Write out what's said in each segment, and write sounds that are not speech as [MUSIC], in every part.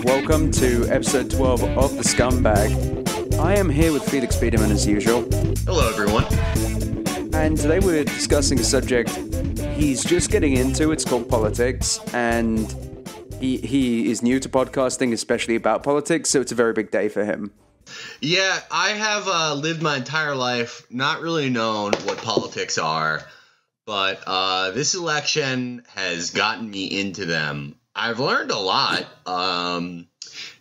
and welcome to episode 12 of The Scumbag. I am here with Felix Biederman as usual, Hello, everyone. and today we're discussing a subject he's just getting into. It's called politics, and he, he is new to podcasting, especially about politics, so it's a very big day for him. Yeah, I have uh, lived my entire life not really known what politics are, but uh, this election has gotten me into them. I've learned a lot. Um,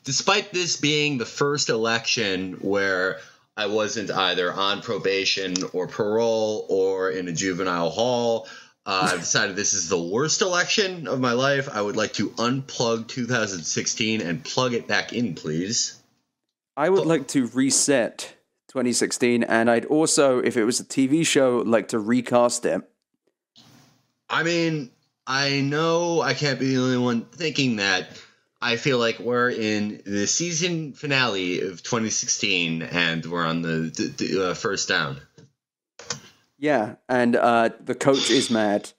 despite this being the first election where I wasn't either on probation or parole or in a juvenile hall, uh, I've decided this is the worst election of my life. I would like to unplug 2016 and plug it back in, please. I would like to reset 2016, and I'd also, if it was a TV show, like to recast it. I mean, I know I can't be the only one thinking that. I feel like we're in the season finale of 2016, and we're on the, the, the uh, first down. Yeah, and uh, the coach is mad.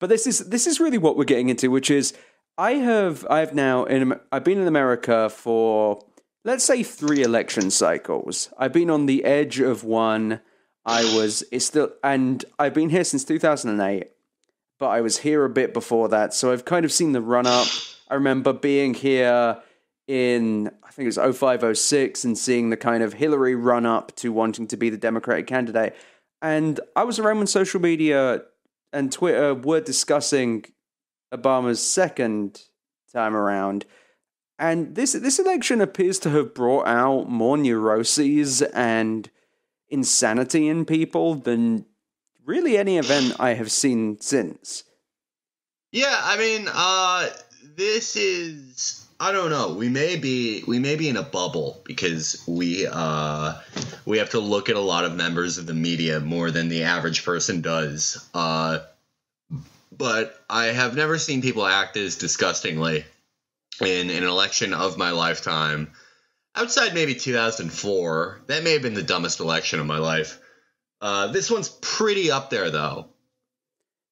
But this is this is really what we're getting into, which is I have I've now in I've been in America for let's say three election cycles. I've been on the edge of one. I was it's still and I've been here since 2008, but I was here a bit before that, so I've kind of seen the run up. I remember being here in I think it was 0506 and seeing the kind of Hillary run up to wanting to be the Democratic candidate. And I was around when social media and Twitter were discussing Obama's second time around. And this this election appears to have brought out more neuroses and insanity in people than really any event I have seen since. Yeah, I mean, uh, this is I don't know. We may be we may be in a bubble because we uh, we have to look at a lot of members of the media more than the average person does. Uh, but I have never seen people act as disgustingly in an election of my lifetime. Outside maybe 2004, that may have been the dumbest election of my life. Uh, this one's pretty up there though.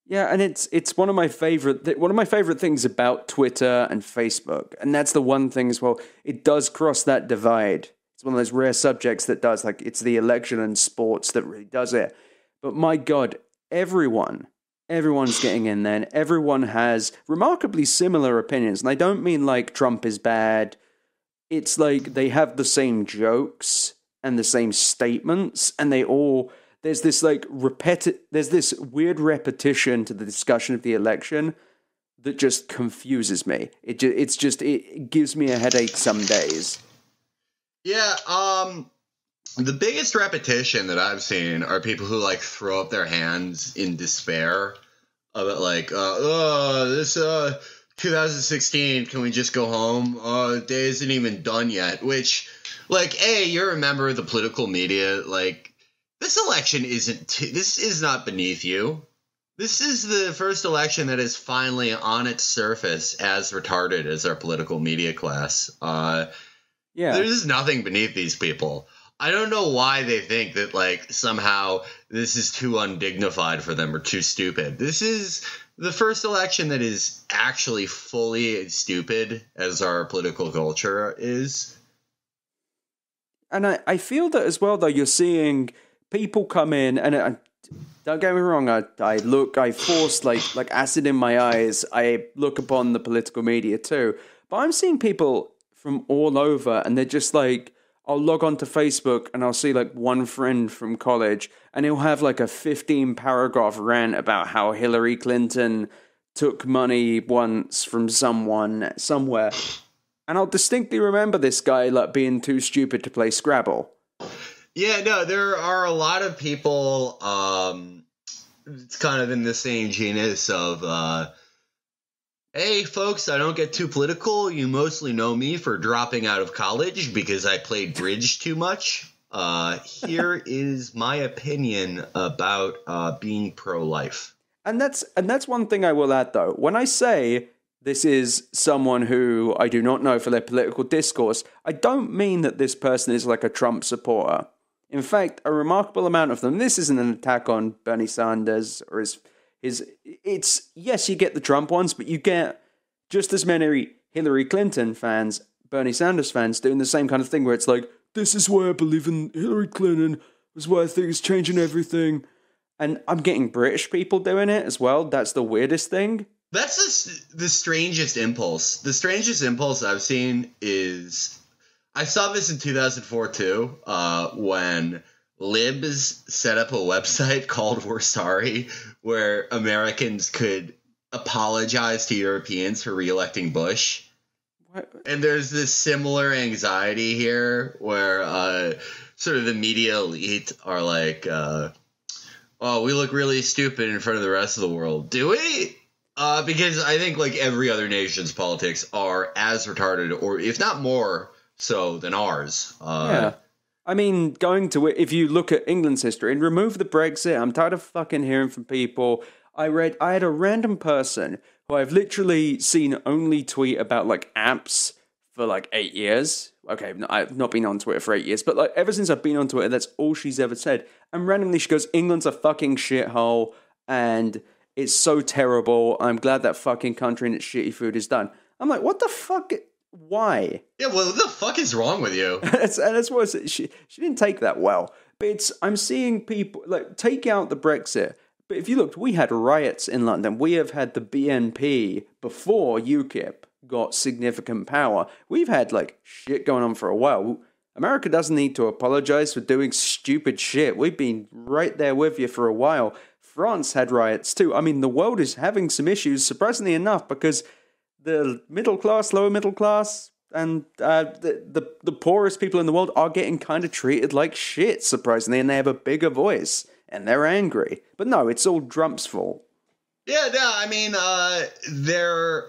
Yeah, and it's it's one of my favorite th- one of my favorite things about Twitter and Facebook, and that's the one thing as well. It does cross that divide. It's one of those rare subjects that does like it's the election and sports that really does it. But my God, everyone, everyone's getting in there, and everyone has remarkably similar opinions. And I don't mean like Trump is bad. It's like they have the same jokes and the same statements, and they all there's this like repeti- there's this weird repetition to the discussion of the election that just confuses me. It ju- it's just it gives me a headache some days. Yeah, um the biggest repetition that I've seen are people who like throw up their hands in despair it like uh oh this uh 2016 can we just go home? Uh the day isn't even done yet, which like hey, you're a member of the political media like this election isn't t- this is not beneath you. This is the first election that is finally on its surface as retarded as our political media class. Uh Yeah, there's nothing beneath these people. I don't know why they think that like somehow this is too undignified for them or too stupid. This is the first election that is actually fully as stupid as our political culture is. and I, I feel that as well though you're seeing people come in and uh, don't get me wrong I, I look I force like like acid in my eyes. I look upon the political media too. But I'm seeing people from all over and they're just like I'll log on to Facebook and I'll see like one friend from college and he'll have like a 15 paragraph rant about how Hillary Clinton took money once from someone somewhere. And I'll distinctly remember this guy like being too stupid to play Scrabble Yeah, no, there are a lot of people um it's kind of in the same genus of uh Hey folks, I don't get too political. You mostly know me for dropping out of college because I played bridge too much. Uh, here [LAUGHS] is my opinion about uh, being pro-life. And that's and that's one thing I will add though. When I say this is someone who I do not know for their political discourse, I don't mean that this person is like a Trump supporter. In fact, a remarkable amount of them. This isn't an attack on Bernie Sanders or his his. It's yes, you get the Trump ones, but you get just as many Hillary Clinton fans. Bernie Sanders fans doing the same kind of thing where it's like, this is why I believe in Hillary Clinton. This is why I think it's changing everything. And I'm getting British people doing it as well. That's the weirdest thing. That's the, the strangest impulse. The strangest impulse I've seen is I saw this in 2004 too, uh, when libs set up a website [LAUGHS] called We're Sorry, where Americans could apologize to Europeans for reelecting Bush. What? And there's this similar anxiety here where uh, sort of the media elite are like, uh, oh, we look really stupid in front of the rest of the world. Do we? Uh, because I think like every other nation's politics are as retarded, or if not more so, than ours. Uh, Yeah. I mean, going to if you look at England's history and remove the Brexit, I'm tired of fucking hearing from people. I read, I had a random person who I've literally seen only tweet about like apps for like eight years. Okay, I've not been on Twitter for eight years, but like ever since I've been on Twitter, that's all she's ever said. And randomly she goes, England's a fucking shithole and it's so terrible. I'm glad that fucking country and its shitty food is done. I'm like, what the fuck? Why? Yeah, well, what the fuck is wrong with you? [LAUGHS] that's, that's what she she didn't take that well. But it's I'm seeing people like take out the Brexit. But if you looked, we had riots in London. We have had the BNP before UKIP got significant power. We've had like shit going on for a while. America doesn't need to apologize for doing stupid shit. We've been right there with you for a while. France had riots too. I mean, the world is having some issues, surprisingly enough, because the middle class, lower middle class, and uh, the, the the poorest people in the world are getting kind of treated like shit, surprisingly, and they have a bigger voice and they're angry. But no, it's all Trump's fault. Yeah, no, I mean, uh, they're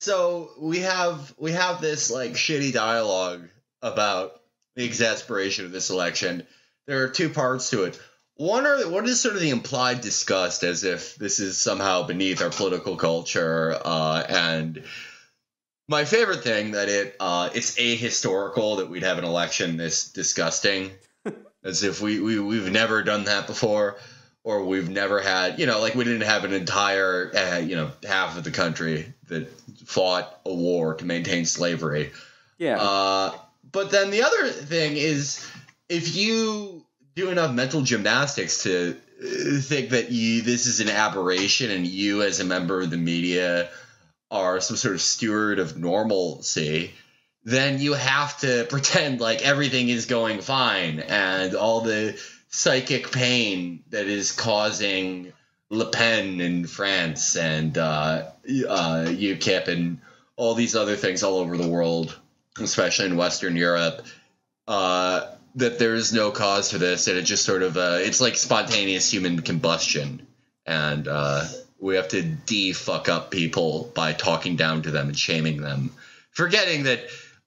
so we have we have this like shitty dialogue about the exasperation of this election. There are two parts to it. One are what is sort of the implied disgust, as if this is somehow beneath our political culture, uh, and my favorite thing that it uh, it's ahistorical that we'd have an election this disgusting, [LAUGHS] as if we, we we've never done that before or we've never had, you know, like we didn't have an entire, uh, you know, half of the country that fought a war to maintain slavery. Yeah. Uh, but then the other thing is, if you do enough mental gymnastics to uh, think that you this is an aberration and you as a member of the media are some sort of steward of normalcy, then you have to [LAUGHS] pretend like everything is going fine and all the psychic pain that is causing Le Pen in France and uh, uh, UKIP and all these other things all over the world, especially in Western Europe, uh, that there is no cause for this, and it just sort of uh, it's like spontaneous human combustion, and uh, we have to de fuck up people by talking down to them and shaming them, forgetting that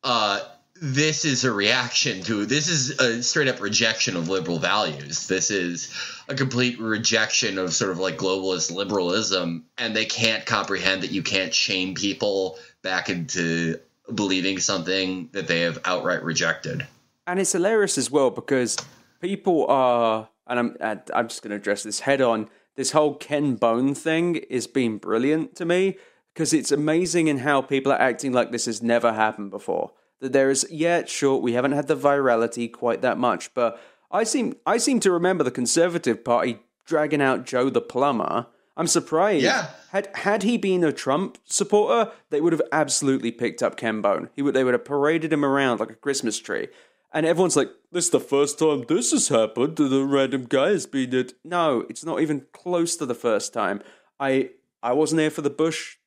uh, this is a reaction to this is a straight up rejection of liberal values. This is a complete rejection of sort of like globalist liberalism, and they can't comprehend that you can't shame people back into believing something that they have outright rejected. And it's hilarious as well because people are, and I'm and I'm just going to address this head on. This whole Ken Bone thing is being brilliant to me because it's amazing in how people are acting like this has never happened before. That there is, yeah, sure, we haven't had the virality quite that much, but I seem I seem to remember the Conservative Party dragging out Joe the plumber. I'm surprised. Yeah. Had had he been a Trump supporter, they would have absolutely picked up Ken Bone. He would they would have paraded him around like a Christmas tree. And everyone's like, "This is the first time this has happened. The random guy has been it." No, it's not even close to the first time. I I wasn't here for the Bush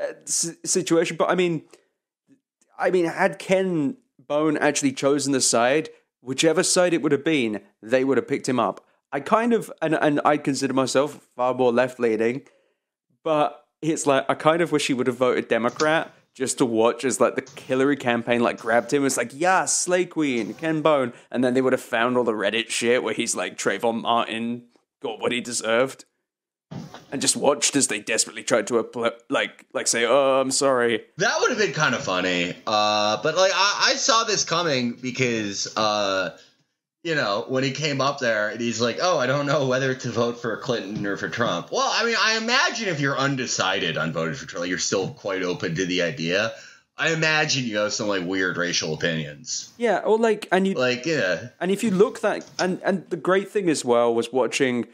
uh, situation, but I mean, I mean, had Ken Bone actually chosen the side, whichever side it would have been, they would have picked him up. I kind of, and and I consider myself far more left leaning, but it's like I kind of wish he would have voted Democrat just to watch as like the Hillary campaign like grabbed him. It's like, yeah, Slay Queen, Ken Bone, and then they would have found all the Reddit shit where he's like Trayvon Martin got what he deserved. And just watched as they desperately tried to like, like say, "Oh, I'm sorry." That would have been kind of funny. Uh, but like I, I saw this coming because uh, you know when he came up there and he's like, "Oh, I don't know whether to vote for Clinton or for Trump." Well, I mean, I imagine if you're undecided on voting for Trump, you're still quite open to the idea. I imagine you have some like weird racial opinions. Yeah, or like, and you Like, yeah. And if you look that, and and the great thing as well was watching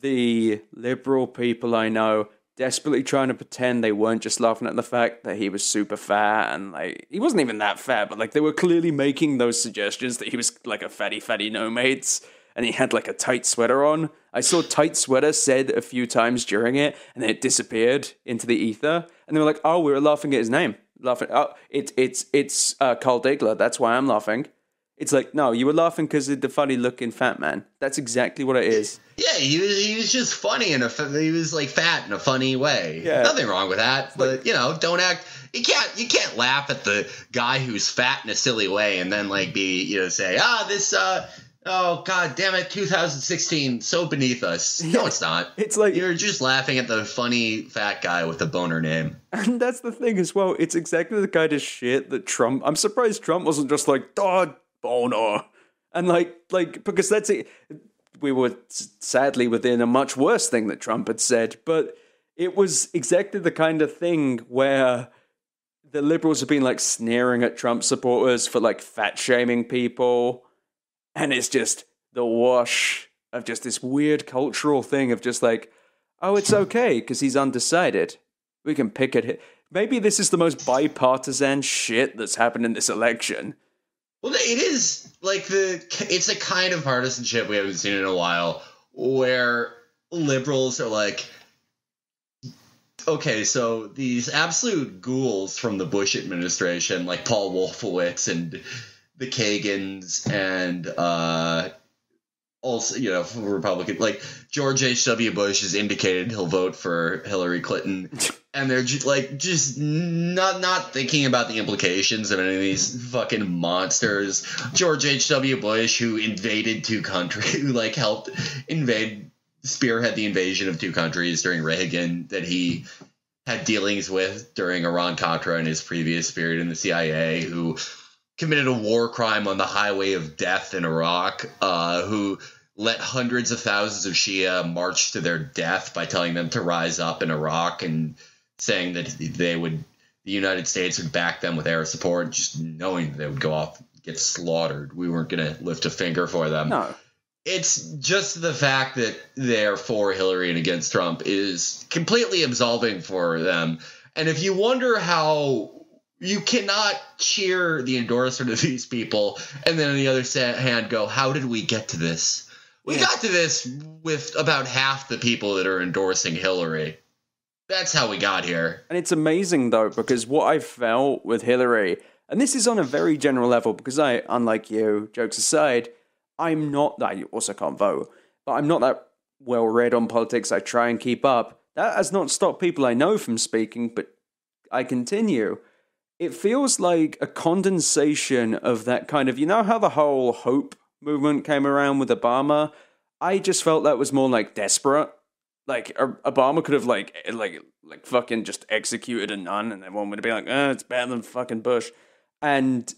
the liberal people I know desperately trying to pretend they weren't just laughing at the fact that he was super fat and like he wasn't even that fat, but like they were clearly making those suggestions that he was like a fatty fatty no mates and he had like a tight sweater on. I saw tight sweater said a few times during it and then it disappeared into the ether and they were like, "Oh, we were laughing at his name." Laughing. Oh, it, it's it's uh, Carl Degler. That's why I'm laughing. It's like, no, you were laughing because of the funny looking fat man. That's exactly what it is. Yeah, he was, he was just funny in a—he was like fat in a funny way. Yeah. Nothing wrong with that. But you know, don't act you can't you can't laugh at the guy who's fat in a silly way and then like be you know say, ah this uh oh god damn it 2016 so beneath us. [LAUGHS] No it's not. It's like, You're just laughing at the funny fat guy with the boner name. [LAUGHS] and that's the thing as well. It's exactly the kind of shit that Trump. I'm surprised Trump wasn't just like, Dod boner, and like, like because that's it. We were sadly within a much worse thing that Trump had said, but it was exactly the kind of thing where the liberals have been like sneering at Trump supporters for like fat shaming people, and it's just the wash of just this weird cultural thing of just like, oh, it's okay because he's undecided. We can pick at it. Maybe this is the most bipartisan shit that's happened in this election. Well, it is like the it's a kind of partisanship we haven't seen in a while, where liberals are like, okay, so these absolute ghouls from the Bush administration, like Paul Wolfowitz and the Kagans, and uh, also you know Republican, like George H. W. Bush has indicated he'll vote for Hillary Clinton [LAUGHS] and they're just like just not not thinking about the implications of any of these fucking monsters. George H. W. Bush, who invaded two countries, [LAUGHS] who like helped invade, spearhead the invasion of two countries during Reagan, that he had dealings with during Iran Contra in his previous period in the CIA, who committed a war crime on the highway of death in Iraq, uh, who let hundreds of thousands of Shia march to their death by telling them to rise up in Iraq and saying that they would, the United States would back them with air support, just knowing that they would go off get slaughtered. We weren't going to lift a finger for them. No. It's just the fact that they're for Hillary and against Trump is completely absolving for them. And if you wonder how you cannot cheer the endorsement of [LAUGHS] these people and then on the other hand go, how did we get to this? We Yeah. got to this with about half the people that are endorsing Hillary. That's how we got here. And it's amazing though, because what I felt with Hillary, and this is on a very general level, because I, unlike you, jokes aside, I'm not that, I also can't vote, but I'm not that well read on politics. I try and keep up. That has not stopped people I know from speaking, but I continue. It feels like a condensation of that kind of, you know, how the whole hope movement came around with Obama? I just felt that was more like desperate like Obama could have like eh, like like fucking just executed a nun, and everyone would be like, "Oh, it's better than fucking Bush." And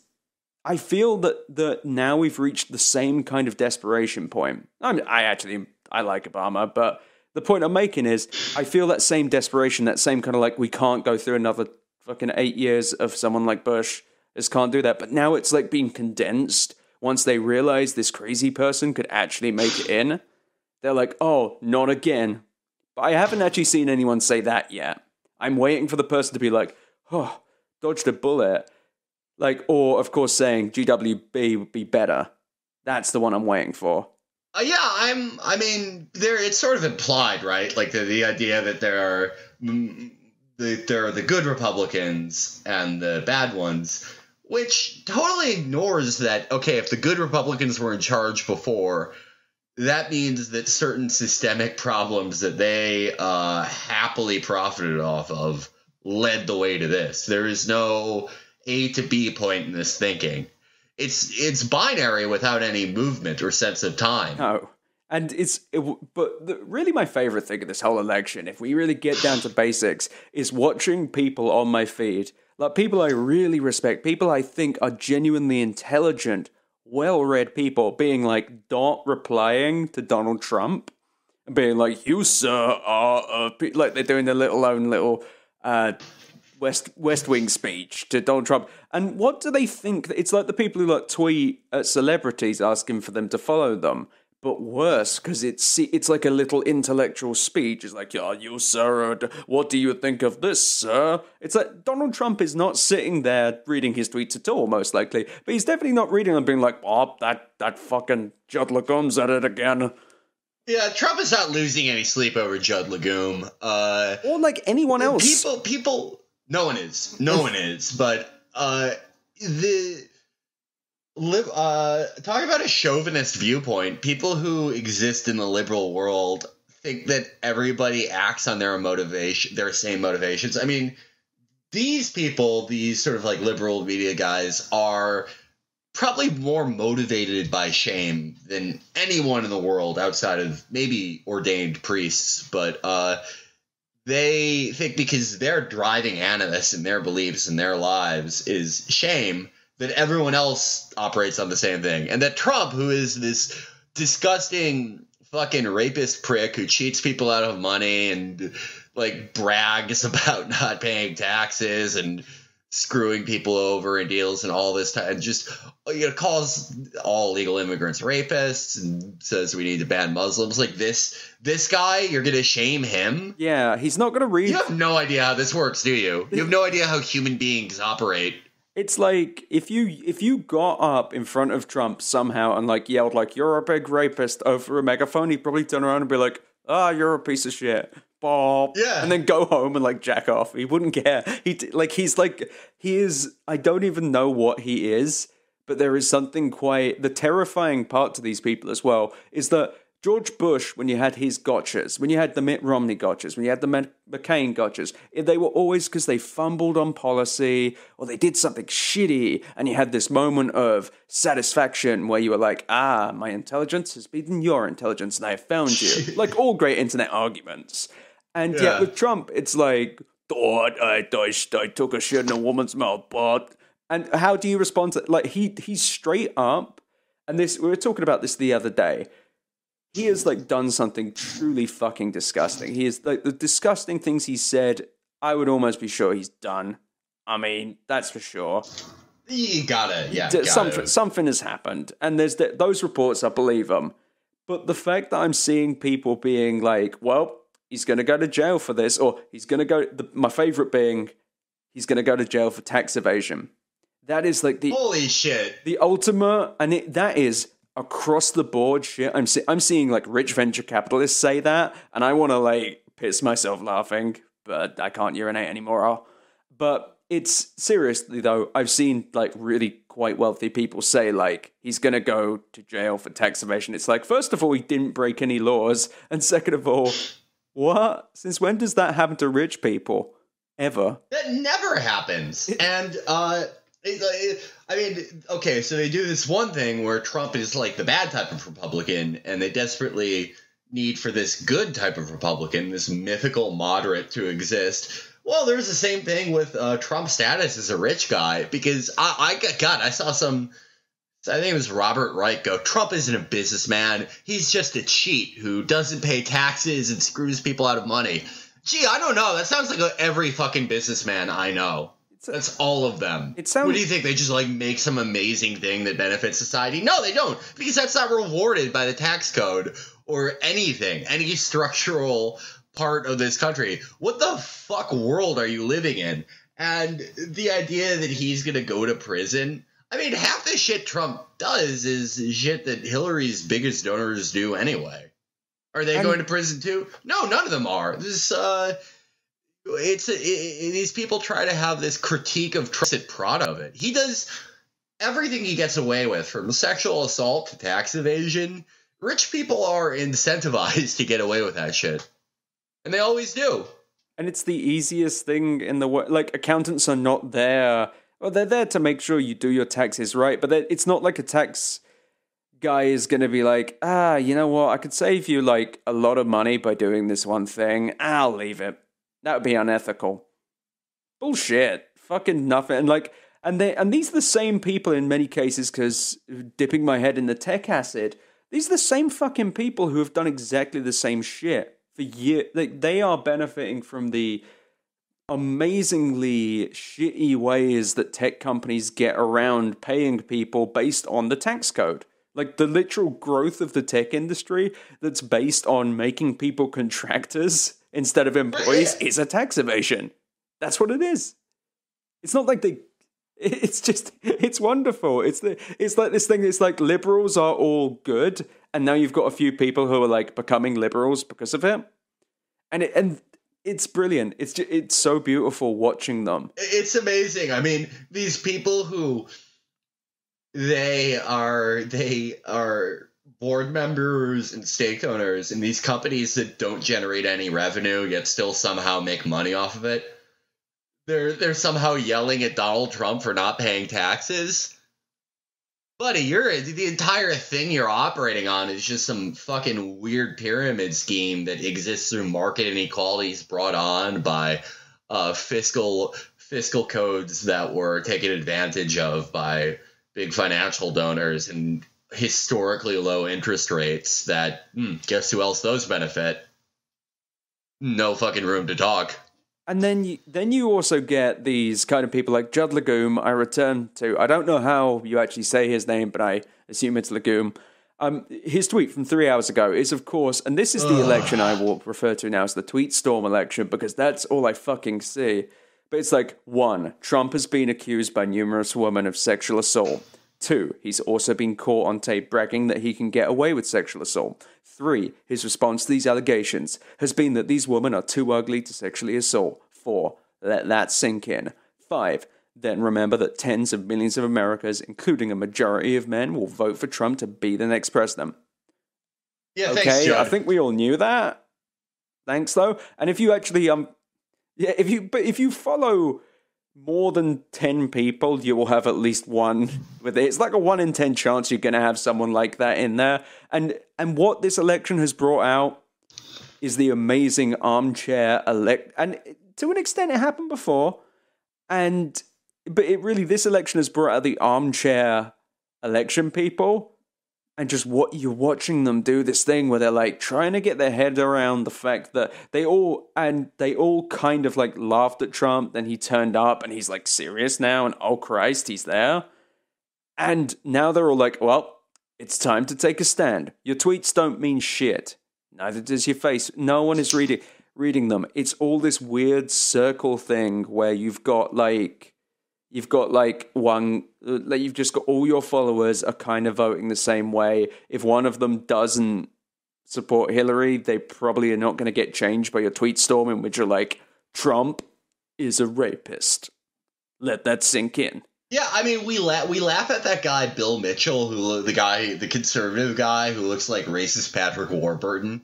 I feel that that now we've reached the same kind of desperation point. I'm, I actually I like Obama, but the point I'm making is I feel that same desperation, that same kind of like we can't go through another fucking eight years of someone like Bush. Just can't do that. But now it's like being condensed. Once they realize this crazy person could actually make it in, they're like, "Oh, not again." But I haven't actually seen anyone say that yet. I'm waiting for the person to be like, oh, dodged a bullet. Like, or of course saying GWB would be better. That's the one I'm waiting for. Uh, yeah, I'm. I mean, there. It's sort of implied, right? Like the the idea that there are the there are the good Republicans and the bad ones, which totally ignores that. Okay, if the good Republicans were in charge before, that means that certain systemic problems that they uh, happily profited off of led the way to this. There is no A to B point in this thinking. It's it's binary without any movement or sense of time. No. And it's, it, but the, really my favorite thing of this whole election, if we really get down to basics, is watching people on my feed, like people I really respect, people I think are genuinely intelligent, well read people, being like, not replying to Donald Trump, and being like, you, sir, are, a pe-" like they're doing their little own little, uh, West West Wing speech to Donald Trump. And what do they think? It's like the people who like tweet at celebrities asking for them to follow them, but worse because it's it's like a little intellectual speech. It's like, "Yeah, you sir, what do you think of this, sir?" It's like Donald Trump is not sitting there reading his tweets at all, most likely, but he's definitely not reading them, being like, "Oh, that that fucking Judd Legum's at it again." Yeah, Trump is not losing any sleep over Judd Legum. Uh, or like anyone else. People, people, no one is, no one is. But uh, the live, uh, talk about a chauvinist viewpoint. People who exist in the liberal world think that everybody acts on their motivation, their same motivations. I mean, these people, these sort of like liberal media guys, are probably more motivated by shame than anyone in the world outside of maybe ordained priests, but uh, they think because their driving animus and their beliefs and their lives is shame that everyone else operates on the same thing, and that Trump, who is this disgusting fucking rapist prick who cheats people out of money and like brags [LAUGHS] about not paying taxes and screwing people over in deals and all this time and just you know calls all legal immigrants rapists and says we need to ban muslims. Like this this guy you're gonna shame him? Yeah he's not gonna read you have no idea how this works do you? You have no idea how human beings operate it's like if you if you got up in front of trump somehow and like yelled like you're a big rapist over a megaphone he'd probably turn around and be like ah oh, you're a piece of shit Bob, yeah, and then go home and like jack off. He wouldn't care. He like he's like he is. I don't even know what he is, but there is something quite the terrifying part to these people as well is that George Bush, when you had his gotchas, when you had the Mitt Romney gotchas, when you had the McCain gotchas, they were always because they fumbled on policy or they did something shitty, and you had this moment of satisfaction where you were like, ah, my intelligence has beaten your intelligence, and I have found you. [LAUGHS] like all great internet arguments. And yeah. yet with Trump, it's like, thought I, I, I took a shit in a woman's mouth, but. And how do you respond to like he he's straight up, and this we were talking about this the other day. He has like done something truly fucking disgusting. He is like the disgusting things he said. I would almost be sure he's done. I mean, that's for sure. You got it. yeah. Gotta. Something, something has happened, and there's the, those reports. I believe them, but the fact that I'm seeing people being like, "Well, he's going to go to jail for this, or he's going to go. The, my favorite being, he's going to go to jail for tax evasion. That is like the holy shit, the ultimate, and it, that is across the board shit. I'm see, I'm seeing like rich venture capitalists say that, and I want to like piss myself laughing, but I can't urinate anymore. But it's seriously though, I've seen like really quite wealthy people say like he's gonna go to jail for tax evasion. It's like first of all he didn't break any laws, and second of all what? Since when does that happen to rich people? Ever? That never happens. and uh, it, it, I mean, okay, so they do this one thing where Trump is like the bad type of Republican, and they desperately need for this good type of Republican, this mythical moderate, to exist. Well, there's the same thing with uh, Trump's status as a rich guy because I, I God, I saw some I think it was Robert Wright go, Trump isn't a businessman. He's just a cheat who doesn't pay taxes and screws people out of money. Gee, I don't know. That sounds like every fucking businessman I know. That's all of them. It sounds. What do you think? They just like make some amazing thing that benefits society? No, they don't, because that's not rewarded by the tax code or anything, any structural part of this country. What the fuck world are you living in? And the idea that he's gonna go to prison I mean, half the shit Trump does is shit that Hillary's biggest donors do anyway. Are they going to prison too? No, none of them are. This, uh, it's it, these people try to have this critique of Trump proud of it. He does everything he gets away with, from sexual assault to tax evasion. Rich people are incentivized [LAUGHS] to get away with that shit, and they always do. And it's the easiest thing in the world. Like accountants are not there well, they're there to make sure you do your taxes right, but it's not like a tax guy is going to be like, ah, you know what? I could save you like a lot of money by doing this one thing. I'll leave it. That would be unethical. Bullshit. Fucking nothing. And like, and they and these are the same people in many cases. Because dipping my head in the tech acid, these are the same fucking people who have done exactly the same shit for years. Like, they are benefiting from the amazingly shitty ways that tech companies get around paying people based on the tax code. Like the literal growth of the tech industry that's based on making people [LAUGHS] contractors instead of employees [LAUGHS] is a tax evasion. That's what it is. It's not like they [LAUGHS] it's just it's wonderful. It's the it's like this thing it's like liberals are all good and now you've got a few people who are like becoming liberals because of it. And it, and it's brilliant. It's just, it's so beautiful watching them. It's amazing. I mean, these people who they are they are board members and stake owners in these companies that don't generate any revenue yet still somehow make money off of it. They're they're somehow yelling at Donald Trump for not paying taxes. Buddy, you're the entire thing you're operating on is just some fucking weird pyramid scheme that exists through market inequalities brought on by uh, fiscal fiscal codes that were taken advantage of by big financial donors and historically low interest rates. That hmm, guess who else those benefit? No fucking room to talk. And then you, then you also get these kind of people like Judd Legum. I return to. I don't know how you actually say his name, but I assume it's Legum. Um, his tweet from three hours ago is, of course, and this is the Ugh. election I will refer to now as the tweet storm election because that's all I fucking see. But it's like one, Trump has been accused by numerous women of sexual assault. Two, he's also been caught on tape bragging that he can get away with sexual assault. Three, his response to these allegations has been that these women are too ugly to sexually assault. Four, let that sink in. Five, then remember that tens of millions of Americans, including a majority of men, will vote for Trump to be the next president. Yeah, okay, thanks, I think we all knew that. Thanks, though. And if you actually um, yeah, if you but if you follow more than 10 people, you will have at least one with it. It's like a 1 in 10 chance you're going to have someone like that in there. And and what this election has brought out is the amazing armchair elect and to an extent it happened before and but it really this election has brought out the armchair election people and just what you're watching them do this thing where they're like trying to get their head around the fact that they all and they all kind of like laughed at Trump. Then he turned up and he's like serious now, and oh Christ, he's there. And now they're all like, well, it's time to take a stand. Your tweets don't mean shit. Neither does your face. No one is reading reading them. It's all this weird circle thing where you've got like you've got like one like you've just got all your followers are kind of voting the same way. If one of them doesn't support hillary they probably are not going to get changed by your tweet storm in which you're like trump is a rapist. Let that sink in. Yeah, I mean, we laugh we laugh at that guy Bill Mitchell, who the guy, the conservative guy who looks like racist Patrick Warburton,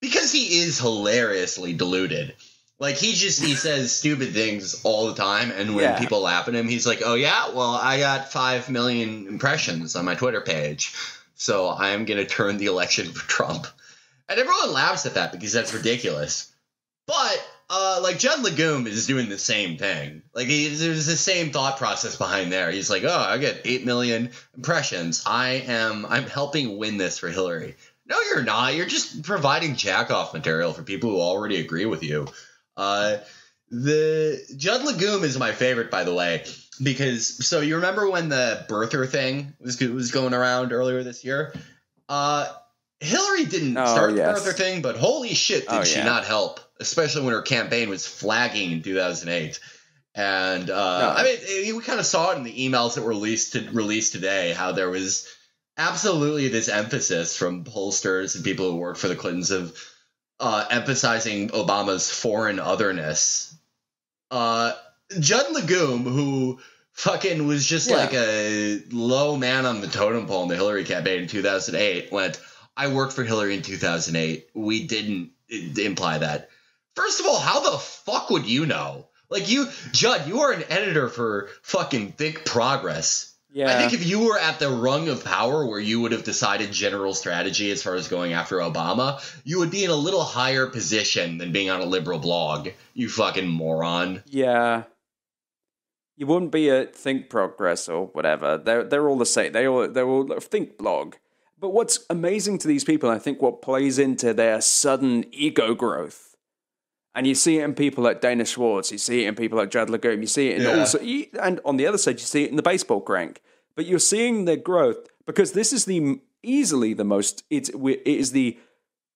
because he is hilariously deluded. Like he just he says [LAUGHS] stupid things all the time, and when yeah. people laugh at him, he's like, "Oh yeah, well I got five million impressions on my Twitter page, so I am gonna turn the election for Trump," and everyone laughs at that because that's ridiculous. But uh, like Judd Legum is doing the same thing. Like he, there's the same thought process behind there. He's like, "Oh, I get eight million impressions. I am I'm helping win this for Hillary." No, you're not. You're just providing jack off material for people who already agree with you. Uh, the Judd Legum is my favorite, by the way, because so you remember when the birther thing was was going around earlier this year? Uh, Hillary didn't oh, start yes. the birther thing, but holy shit, did oh, she yeah. not help? Especially when her campaign was flagging in 2008. And uh, no. I mean, we kind of saw it in the emails that were released to, released today. How there was absolutely this emphasis from pollsters and people who work for the Clintons of uh, emphasizing Obama's foreign otherness. Uh, Judd Legum, who fucking was just yeah. like a low man on the totem pole in the Hillary campaign in 2008, went, I worked for Hillary in 2008. We didn't imply that. First of all, how the fuck would you know? Like you, Judd, you are an editor for fucking Think Progress. Yeah. I think if you were at the rung of power where you would have decided general strategy as far as going after Obama, you would be in a little higher position than being on a liberal blog. You fucking moron. Yeah. You wouldn't be a Think Progress or whatever. They're they're all the same. They all they're all Think blog. But what's amazing to these people, I think, what plays into their sudden ego growth And you see it in people like Dana Schwartz, you see it in people like Judd Legum, you see it in Yeah. also, you- and on the other side, you see it in the baseball crank. But you're seeing their growth because this is the easily the most, it's, it is the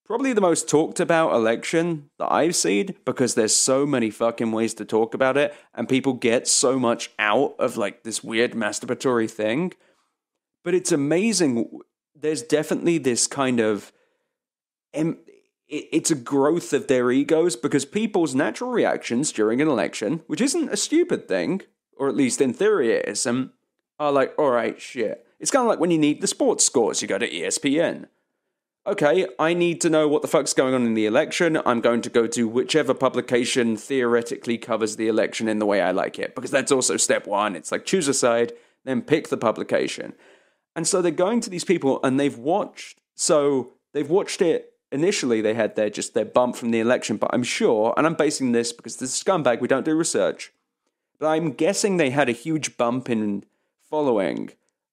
probably the most talked about election that I've seen because there's so many fucking ways to talk about it and people get so much out of like this weird masturbatory thing. But it's amazing. There's definitely this kind of em- it's a growth of their egos because people's natural reactions during an election, which isn't a stupid thing, or at least in theory it isn't, are like, all right, shit. It's kind of like when you need the sports scores, you go to ESPN okay, I need to know what the fuck's going on in the election. I'm going to go to whichever publication theoretically covers the election in the way I like it, because that's also step one. It's like choose a side, then pick the publication. And so they're going to these people and they've watched, so they've watched it. Initially, they had their just their bump from the election, but I'm sure, and I'm basing this because this is scumbag, we don't do research, but I'm guessing they had a huge bump in following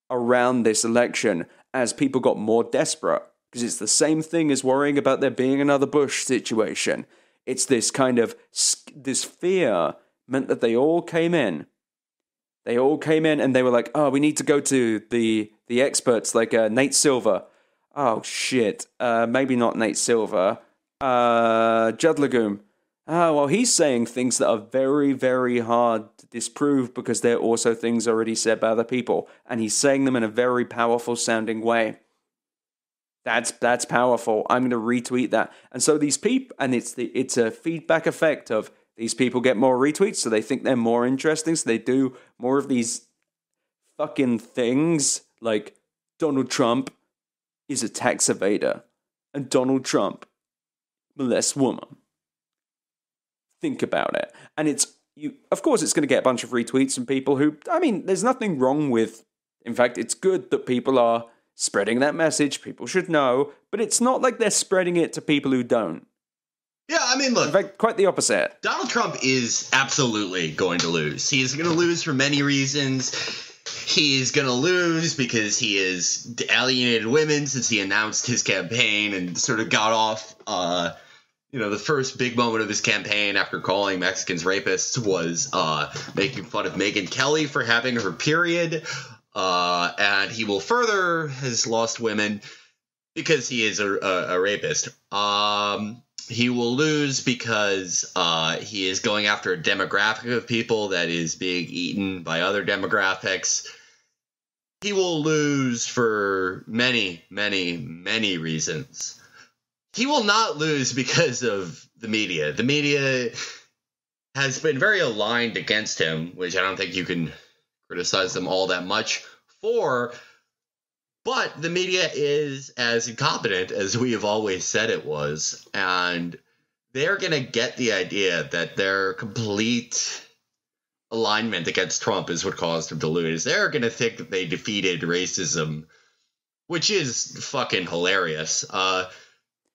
around this election as people got more desperate because it's the same thing as worrying about there being another Bush situation. It's this kind of this fear meant that they all came in. They all came in and they were like, "Oh, we need to go to the the experts like uh, Nate Silver." Oh shit, uh, maybe not Nate Silver. Uh, Judd Legum. Oh well, he's saying things that are very, very hard to disprove because they're also things already said by other people, and he's saying them in a very powerful sounding way. That's that's powerful. I'm going to retweet that. And so these people, and it's the it's a feedback effect of these people get more retweets, so they think they're more interesting, so they do more of these fucking things. Like Donald Trump is a tax evader, and Donald Trump molests woman. Think about it, and it's you. Of course, it's going to get a bunch of retweets from people who. I mean, there's nothing wrong with. In fact, it's good that people are spreading that message. People should know, but it's not like they're spreading it to people who don't. Yeah, I mean, look, In fact, quite the opposite. Donald Trump is absolutely going to lose. He is going to lose for many reasons. He's to lose because he has alienated women since he announced his campaign and sort of got off. Uh, you know, the first big moment of his campaign after calling Mexicans rapists was uh, making fun of Megyn Kelly for having her period. Uh, and he will further has lost women because he is a, a, a rapist. Um, he will lose because uh, he is going after a demographic of people that is being eaten by other demographics. He will lose for many, many, many reasons. He will not lose because of the media. The media has been very aligned against him, which I don't think you can criticize them all that much for. But the media is as incompetent as we have always said it was. And they're going to get the idea that their complete alignment against Trump is what caused him to lose. They're going to think that they defeated racism, which is fucking hilarious. Uh,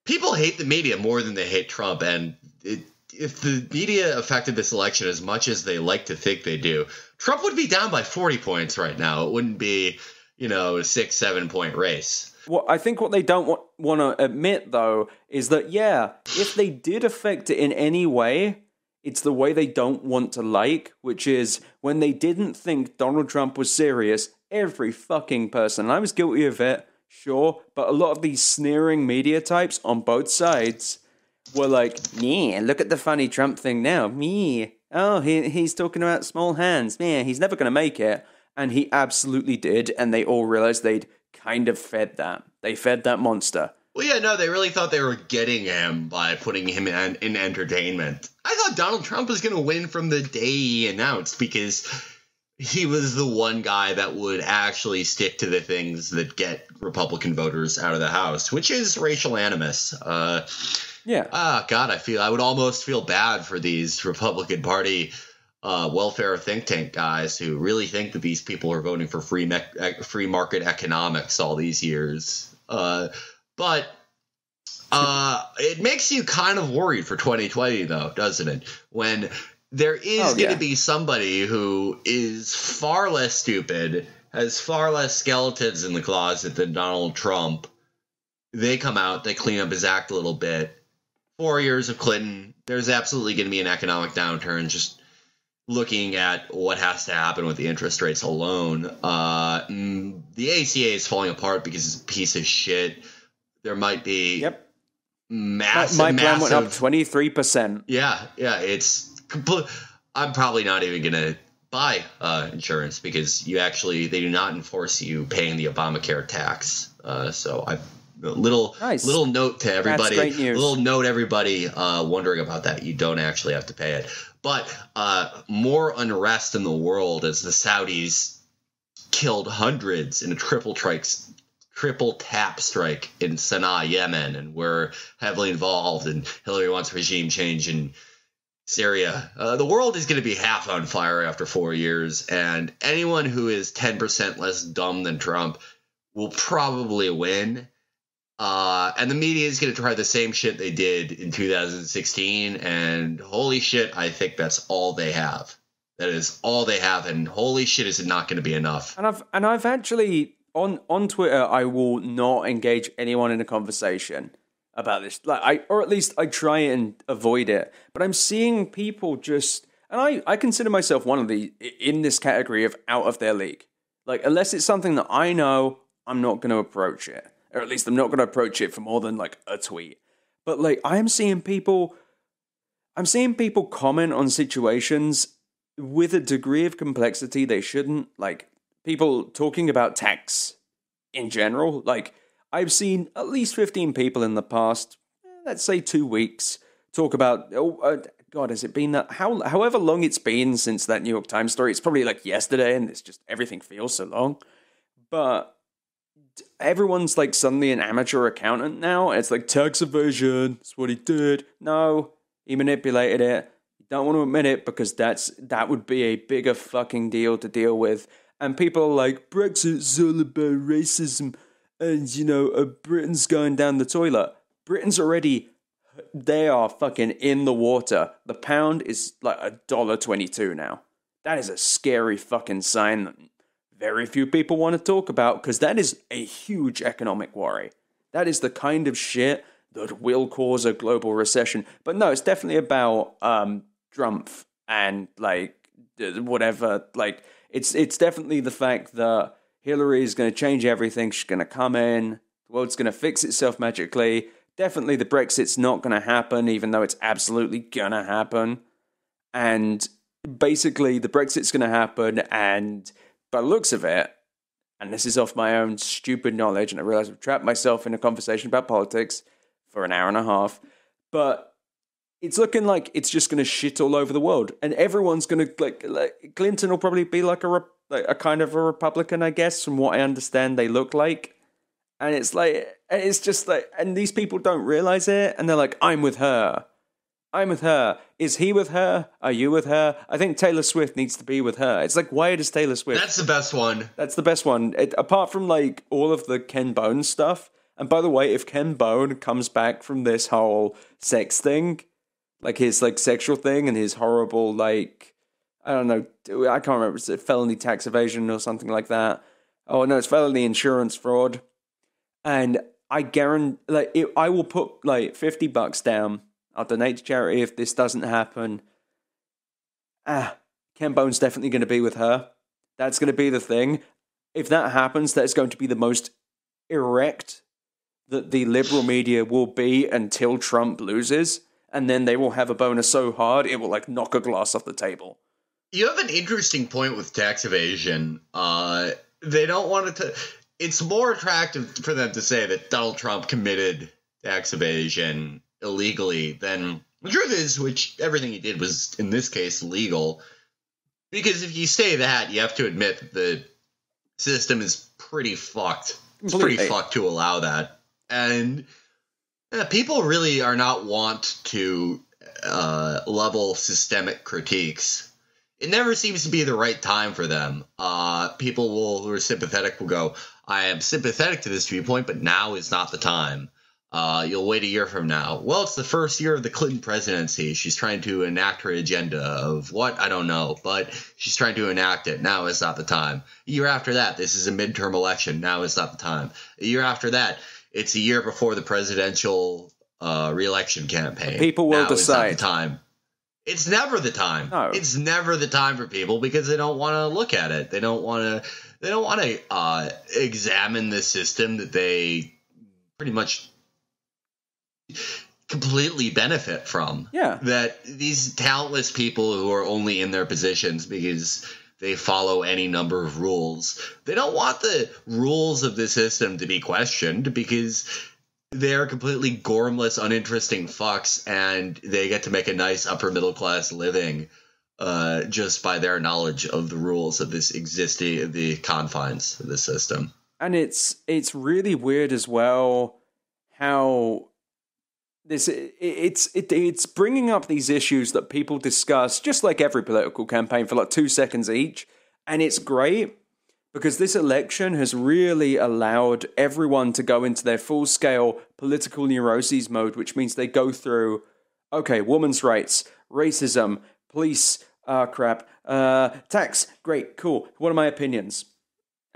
people hate the media more than they hate Trump. And it, if the media affected this election as much as they like to think they do, Trump would be down by 40 points right now. It wouldn't be, you know, six, seven point race. What I think what they don't want, want to admit though is that yeah, if they did affect it in any way, it's the way they don't want to like, which is when they didn't think Donald Trump was serious, every fucking person, I was guilty of it, sure, but a lot of these sneering media types on both sides were like, yeah, look at the funny Trump thing now. Me. Oh, he, he's talking about small hands. Man, he's never going to make it. And he absolutely did. And they all realized they'd kind of fed that. They fed that monster. Well, yeah, no, they really thought they were getting him by putting him in, in entertainment. I thought Donald Trump was going to win from the day he announced because he was the one guy that would actually stick to the things that get Republican voters out of the House, which is racial animus. Uh, Yeah. ah, God, I feel I would almost feel bad for these Republican Party uh, welfare think tank guys who really think that these people are voting for free me- free market economics all these years. Uh, but uh, it makes you kind of worried for 2020, though, doesn't it? When there is Oh, going to yeah. be somebody who is far less stupid, has far less skeletons in the closet than Donald Trump. They come out, they clean up his act a little bit. Four years of Clinton, there's absolutely going to be an economic downturn. Just looking at what has to happen with the interest rates alone, uh, mm, the ACA is falling apart because it's a piece of shit. There might be Yep. massive, My plan went up massive- twenty three percent. yeah, yeah, it's complete. I'm probably not even gonna buy uh, insurance because you actually they do not enforce you paying the Obamacare tax. Uh, so I little Nice. little note to everybody. great news. Little note everybody uh, wondering about that. You don't actually have to pay it. But uh, more unrest in the world as the Saudis killed hundreds in a triple strikes triple tap strike in Sana'a, Yemen, and we're heavily involved. And Hillary wants regime change in Syria. Uh, the world is going to be half on fire after four years, and anyone who is ten percent less dumb than Trump will probably win. Uh, and the media is going to try the same shit they did in 2016. And holy shit, I think that's all they have. That is all they have. And holy shit, is it not going to be enough? And I've and I've actually on on Twitter I will not engage anyone in a conversation about this. Like I or at least I try and avoid it. But I'm seeing people just and I, I consider myself one of the in this category of out of their league. Like unless it's something that I know, I'm not gonna approach it. Or at least I'm not gonna approach it for more than like a tweet. But like I am seeing people I'm seeing people comment on situations with a degree of complexity they shouldn't. Like people talking about tax in general. Like I've seen at least 15 people in the past, let's say two weeks, talk about, oh, uh, God, has it been that? How, however long it's been since that New York Times story, it's probably like yesterday and it's just everything feels so long. But everyone's like suddenly an amateur accountant now. It's like tax evasion. That's what he did. No, he manipulated it. You don't want to admit it because that's that would be a bigger fucking deal to deal with. And people are like, Brexit's all about racism, and you know, uh, Britain's going down the toilet. Britain's already, they are fucking in the water. The pound is like a dollar twenty-two now. That is a scary fucking sign very few people want to talk about because that is a huge economic worry. That is the kind of shit that will cause a global recession. But no, it's definitely about um, Trump and like whatever. Like it's it's definitely the fact that Hillary is going to change everything. She's going to come in. The world's going to fix itself magically. Definitely, the Brexit's not going to happen, even though it's absolutely going to happen. And basically, the Brexit's going to happen, and by looks of it, and this is off my own stupid knowledge, and I realize I've trapped myself in a conversation about politics for an hour and a half, but it's looking like it's just going to shit all over the world, and everyone's going to like, like Clinton will probably be like a re- like a kind of a Republican, I guess, from what I understand they look like, and it's like it's just like, and these people don't realize it, and they're like, I'm with her. I'm with her. Is he with her? Are you with her? I think Taylor Swift needs to be with her. It's like, why does Taylor Swift? That's the best one. That's the best one. It, apart from like all of the Ken Bone stuff. And by the way, if Ken Bone comes back from this whole sex thing, like his like sexual thing and his horrible like I don't know, I can't remember, is it felony tax evasion or something like that? Oh no, it's felony insurance fraud. And I guarantee, like, it, I will put like fifty bucks down. I'll donate to charity if this doesn't happen. Ah, Ken Bone's definitely going to be with her. That's going to be the thing. If that happens, that's going to be the most erect that the liberal media will be until Trump loses. And then they will have a bonus so hard it will like knock a glass off the table. You have an interesting point with tax evasion. Uh, they don't want it to. It's more attractive for them to say that Donald Trump committed tax evasion illegally then the truth is, which everything he did was in this case legal. Because if you say that, you have to admit that the system is pretty fucked. It's pretty fucked to allow that, and yeah, people really are not want to uh, level systemic critiques it never seems to be the right time for them. Uh, people will, who are sympathetic will go, I am sympathetic to this viewpoint, but now is not the time. Uh, you'll wait a year from now. Well, it's the first year of the Clinton presidency. She's trying to enact her agenda of what? I don't know, but she's trying to enact it. Now is not the time. A year after that, this is a midterm election. Now is not the time. A year after that, it's a year before the presidential uh, reelection campaign. People will now is not decide. the time. It's never the time. No. It's never the time for people because they don't want to look at it. They don't want to. They don't want to uh, examine the system that they pretty much completely benefit from. Yeah. That these talentless people who are only in their positions because they follow any number of rules. They don't want the rules of the system to be questioned because they're completely gormless, uninteresting fucks, and they get to make a nice upper middle class living uh, just by their knowledge of the rules of this existing, the confines of the system. and it's it's really weird as well how this it, it's it, it's bringing up these issues that people discuss just like every political campaign for like 2 seconds each and it's great because this election has really allowed everyone to go into their full scale political neuroses mode which means they go through okay women's rights racism police uh crap uh tax great cool what are my opinions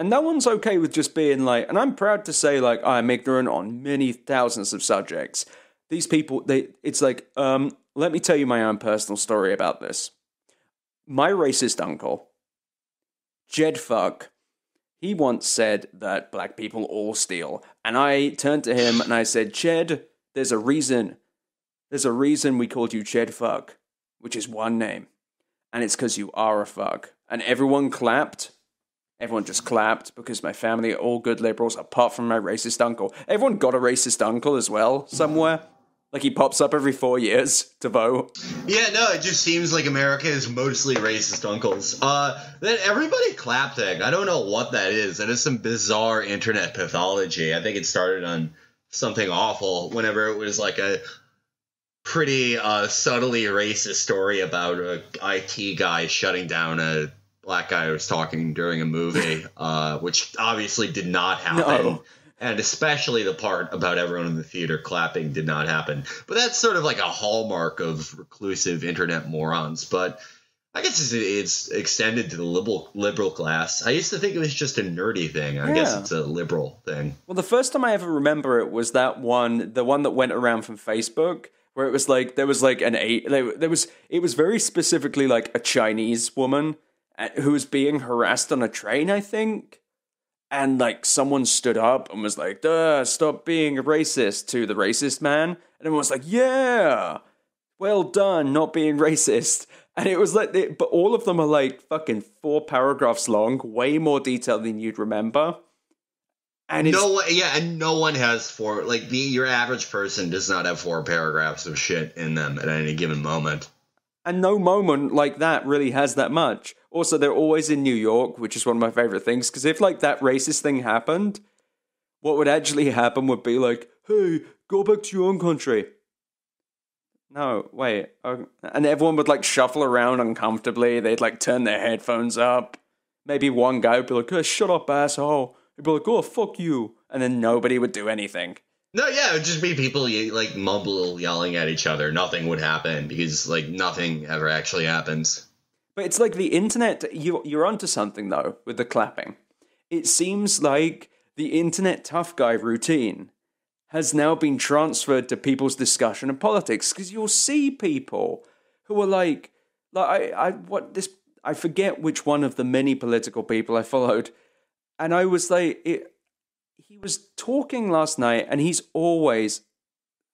and no one's okay with just being like, and I'm proud to say, like, I'm ignorant on many thousands of subjects. These people, they, it's like, um, let me tell you my own personal story about this. My racist uncle, Jed Fuck, he once said that black people all steal. And I turned to him and I said, Jed, there's a reason. There's a reason we called you Jed Fuck, which is one name. And it's because you are a fuck. And everyone clapped Everyone just clapped because my family are all good liberals, apart from my racist uncle. Everyone got a racist uncle as well, somewhere. Like he pops up every four years to vote. Yeah, no, it just seems like America is mostly racist uncles. Uh, that everybody clapping. I don't know what that is. That is some bizarre internet pathology. I think it started on something awful whenever it was like a pretty uh, subtly racist story about a IT guy shutting down a black guy who was talking during a movie, uh, which obviously did not happen. No. And especially the part about everyone in the theater clapping did not happen. But that's sort of like a hallmark of reclusive internet morons. But I guess it's, it's extended to the liberal liberal class. I used to think it was just a nerdy thing. I guess it's a liberal thing. Well, the first time I ever remember it was that one, the one that went around from Facebook, where it was like there was like an eight. There, there was it was very specifically like a Chinese woman uh, who was being harassed on a train, I think. And like someone stood up and was like, "Duh, stop being a racist" to the racist man, and everyone was like, "Yeah, well done, not being racist." And it was like, it, but all of them are like fucking four paragraphs long, way more detailed than you'd remember. And No one, yeah, and no one has four. Like the your average person does not have four paragraphs of shit in them at any given moment. And no moment like that really has that much. Also, they're always in New York, which is one of my favorite things. Because if like that racist thing happened, what would actually happen would be like, "Hey, go back to your own country." No, wait, uh, and everyone would like shuffle around uncomfortably. They'd like turn their headphones up. Maybe one guy would be like, "Hey, shut up, asshole." He'd be like, "Oh, fuck you," and then nobody would do anything. No, yeah, it would just be people like mumble yelling at each other. Nothing would happen because like nothing ever actually happens. But it's like the internet. You you're onto something though with the clapping. It seems like the internet tough guy routine has now been transferred to people's discussion of politics because you'll see people who are like, like I, I what this I forget which one of the many political people I followed, and I was like, it, he was talking last night, and he's always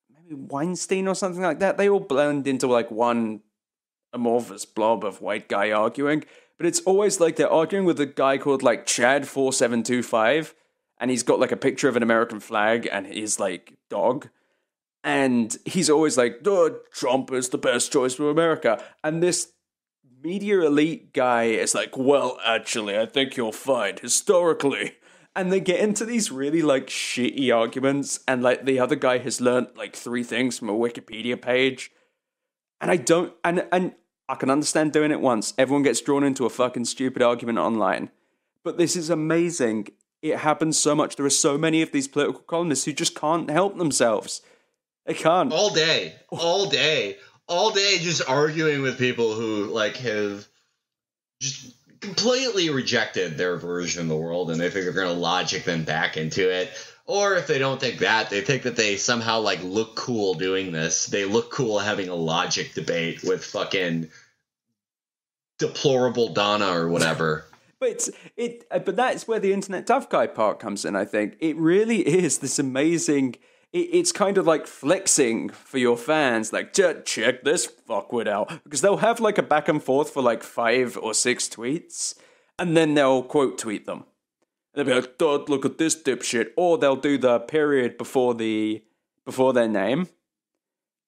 maybe Weinstein or something like that. They all blend into like one amorphous blob of white guy arguing, but it's always like they're arguing with a guy called like Chad four seven two five, and he's got like a picture of an American flag and his like dog, and he's always like, "Oh, Trump is the best choice for America," and this media elite guy is like, "Well, actually, I think you'll find historically." And they get into these really like shitty arguments, and like the other guy has learned like three things from a Wikipedia page, and I don't, and and I can understand doing it once. Everyone gets drawn into a fucking stupid argument online. But this is amazing. It happens so much. There are so many of these political columnists who just can't help themselves. They can't. All day, all day, all day, just arguing with people who like have just completely rejected their version of the world, and they think they're going to logic them back into it. Or if they don't think that, they think that they somehow like look cool doing this. They look cool having a logic debate with fucking deplorable Donna or whatever. [LAUGHS] But it's it, uh, but that's where the internet tough guy part comes in. I think it really is this amazing. It, it's kind of like flexing for your fans, like check this fuckwit out, because they'll have like a back and forth for like five or six tweets, and then they'll quote tweet them. And they'll be like, "Dud, look at this dipshit," or they'll do the period before the before their name,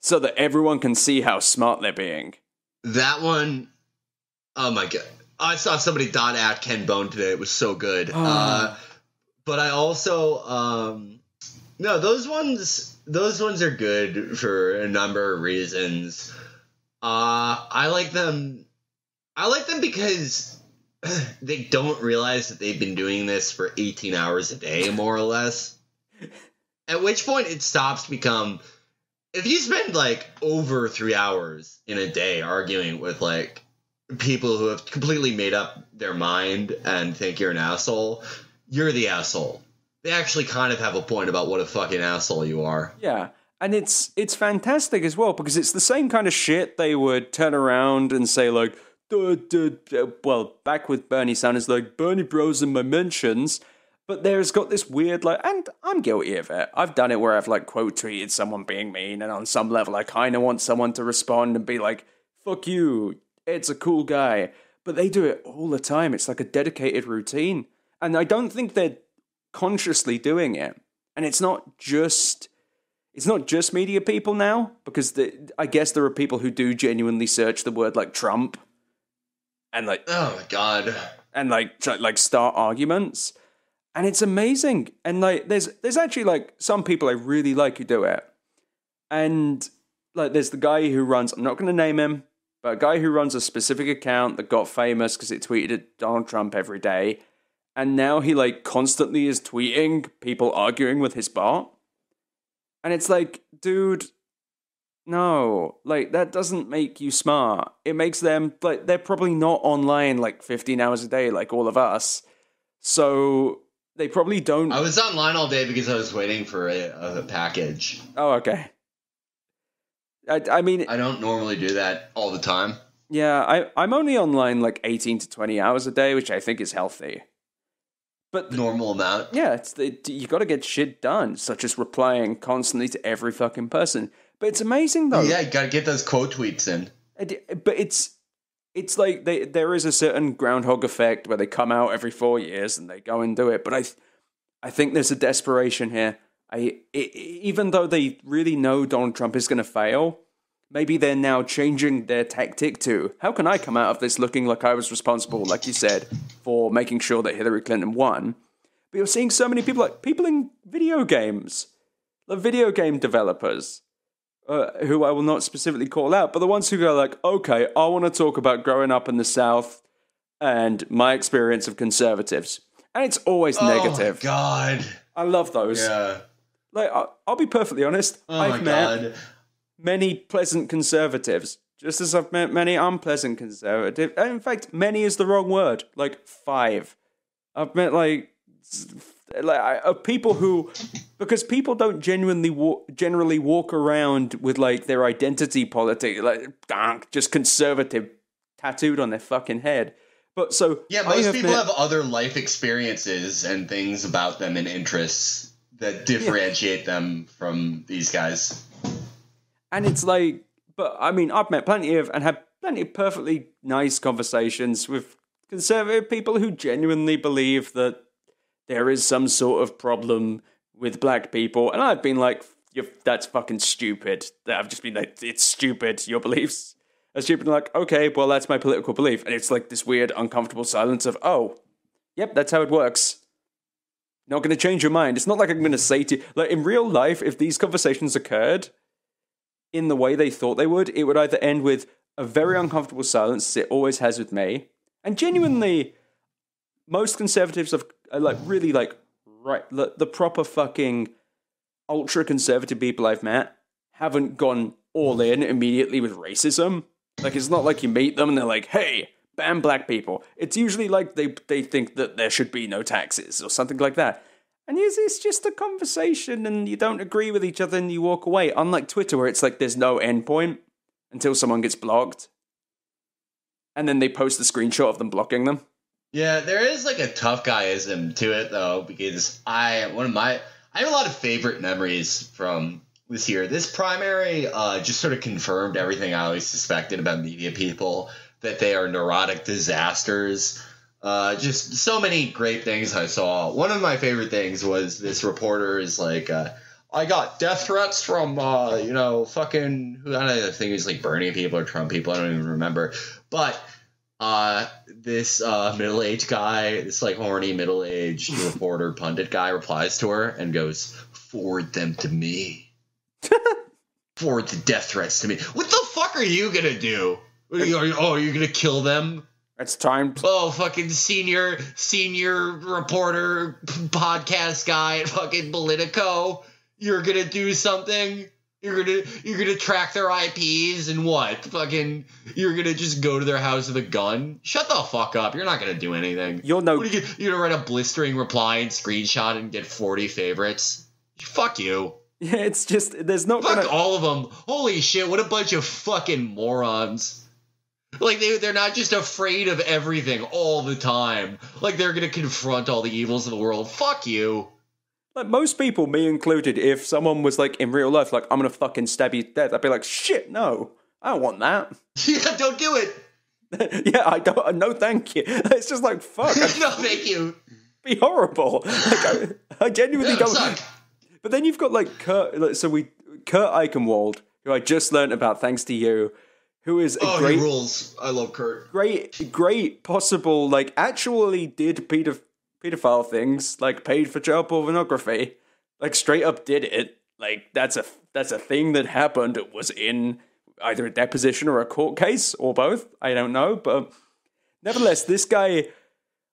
so that everyone can see how smart they're being. That one, oh my god! I saw somebody dot at Ken Bone today. It was so good. [GASPS] uh, but I also, um, no, those ones, those ones are good for a number of reasons. Uh, I like them. I like them because [SIGHS] they don't realize that they've been doing this for 18 hours a day, more or less. At which point it stops to become if you spend like over three hours in a day arguing with like people who have completely made up their mind and think you're an asshole, you're the asshole. They actually kind of have a point about what a fucking asshole you are. Yeah. And it's it's fantastic as well because it's the same kind of shit they would turn around and say like, duh, duh, duh. well, back with Bernie Sanders, like Bernie Bros in my mentions, but there's got this weird like, and I'm guilty of it. I've done it where I've like quote tweeted someone being mean, and on some level, I kind of want someone to respond and be like, "Fuck you, it's a cool guy." But they do it all the time. It's like a dedicated routine, and I don't think they're consciously doing it. And it's not just it's not just media people now because the, I guess there are people who do genuinely search the word like Trump and like oh my god. and like try, like start arguments. And it's amazing. And like there's there's actually like some people I really like who do it. And like there's the guy who runs I'm not going to name him but a guy who runs a specific account that got famous because it tweeted at Donald Trump every day and now he like constantly is tweeting people arguing with his bot. And it's like dude no. Like that doesn't make you smart. It makes them like they're probably not online like 15 hours a day like all of us. So they probably don't I was online all day because I was waiting for a, a package. oh okay. I, I mean I don't normally do that all the time. yeah I, i'm only online like 18 to 20 hours a day which i think is healthy but Normal amount. Yeah, it's the, you got to get shit done, such as replying constantly to every fucking person. But it's amazing though. Yeah, you gotta get those quote tweets in. But it's it's like they, there is a certain groundhog effect where they come out every four years and they go and do it. But I I think there's a desperation here. I i even though they really know Donald Trump is going to fail, maybe they're now changing their tactic to how can I come out of this looking like I was responsible, like you said, for making sure that Hillary Clinton won. But you're seeing so many people like people in video games, the video game developers, uh, who I will not specifically call out, but the ones who go like, okay, I want to talk about growing up in the South and my experience of conservatives, and it's always negative. Oh God. I love those. Yeah. Like, I- I'll be perfectly honest. Oh I've my met God. Many pleasant conservatives, just as I've met many unpleasant conservatives. In fact, many is the wrong word. Like five. I've met like like of people who, because people don't genuinely walk, generally walk around with like their identity politics, like just conservative tattooed on their fucking head. But so Yeah, most people met- have other life experiences and things about them and interests that differentiate them from these guys. And it's like, but I mean, I've met plenty of and had plenty of perfectly nice conversations with conservative people who genuinely believe that there is some sort of problem with black people. And I've been like, that's fucking stupid. I've just been like, it's stupid, your beliefs are stupid. like, okay, well, that's my political belief. And it's like this weird, uncomfortable silence of, oh, yep, that's how it works. Not going to change your mind. It's not like I'm going to say to you, like in real life, if these conversations occurred, in the way they thought they would, it would either end with a very mm. uncomfortable silence, as it always has with me, and genuinely, mm. most conservatives have like really like right the, the proper fucking ultra conservative people I've met haven't gone all in immediately with racism. Like it's not like you meet them and they're like, "Hey, ban black people." It's usually like they they think that there should be no taxes or something like that. And it's, just a conversation, and you don't agree with each other, and you walk away. Unlike Twitter, where it's like there's no endpoint until someone gets blocked, and then they post the screenshot of them blocking them. Yeah, there is like a tough guyism to it though, because I one of my I have a lot of favorite memories from this year. This primary uh, just sort of confirmed everything I always suspected about media people that they are neurotic disasters. Uh, just so many great things I saw. One of my favorite things was this reporter is like, uh, I got death threats from, uh, you know, fucking, who I don't know, think it's like Bernie people or Trump people. I don't even remember. But uh, this uh, middle aged guy, this like horny middle aged [LAUGHS] reporter pundit guy replies to her and goes, Forward them to me. [LAUGHS] Forward the death threats to me. What the fuck are you gonna do? Are you, are you, oh, you're gonna kill them? It's time. To- Oh, fucking senior senior reporter podcast guy at fucking Politico. You're gonna do something. You're gonna you're gonna track their IPs and what? Fucking you're gonna just go to their house with a gun? Shut the fuck up. You're not gonna do anything. You're no. What are you, you're gonna write a blistering reply and screenshot and get 40 favorites? Fuck you. Yeah, [LAUGHS] it's just there's not Fuck gonna. all of them. Holy shit, what a bunch of fucking morons. Like they they're not just afraid of everything all the time. Like they're gonna confront all the evils of the world. Fuck you. Like most people, me included, if someone was like in real life, like I'm gonna fucking stab you to death, I'd be like, shit, no, I don't want that. [LAUGHS] [LAUGHS] Yeah, don't do it. yeah, I don't. Uh, no, thank you. [LAUGHS] It's just like fuck. No, thank you. be horrible. Like, I, I genuinely Yeah, don't. suck. But then you've got like Kurt. Like, so we Kurt Eichenwald, who I just learned about thanks to you, who is a Oh, great, he rules. I love Kurt. great, great possible like actually did pedo- pedophile things, like paid for child pornography, like straight up did it. Like that's a that's a thing that happened. It was in either a deposition or a court case or both. I don't know, but nevertheless, this guy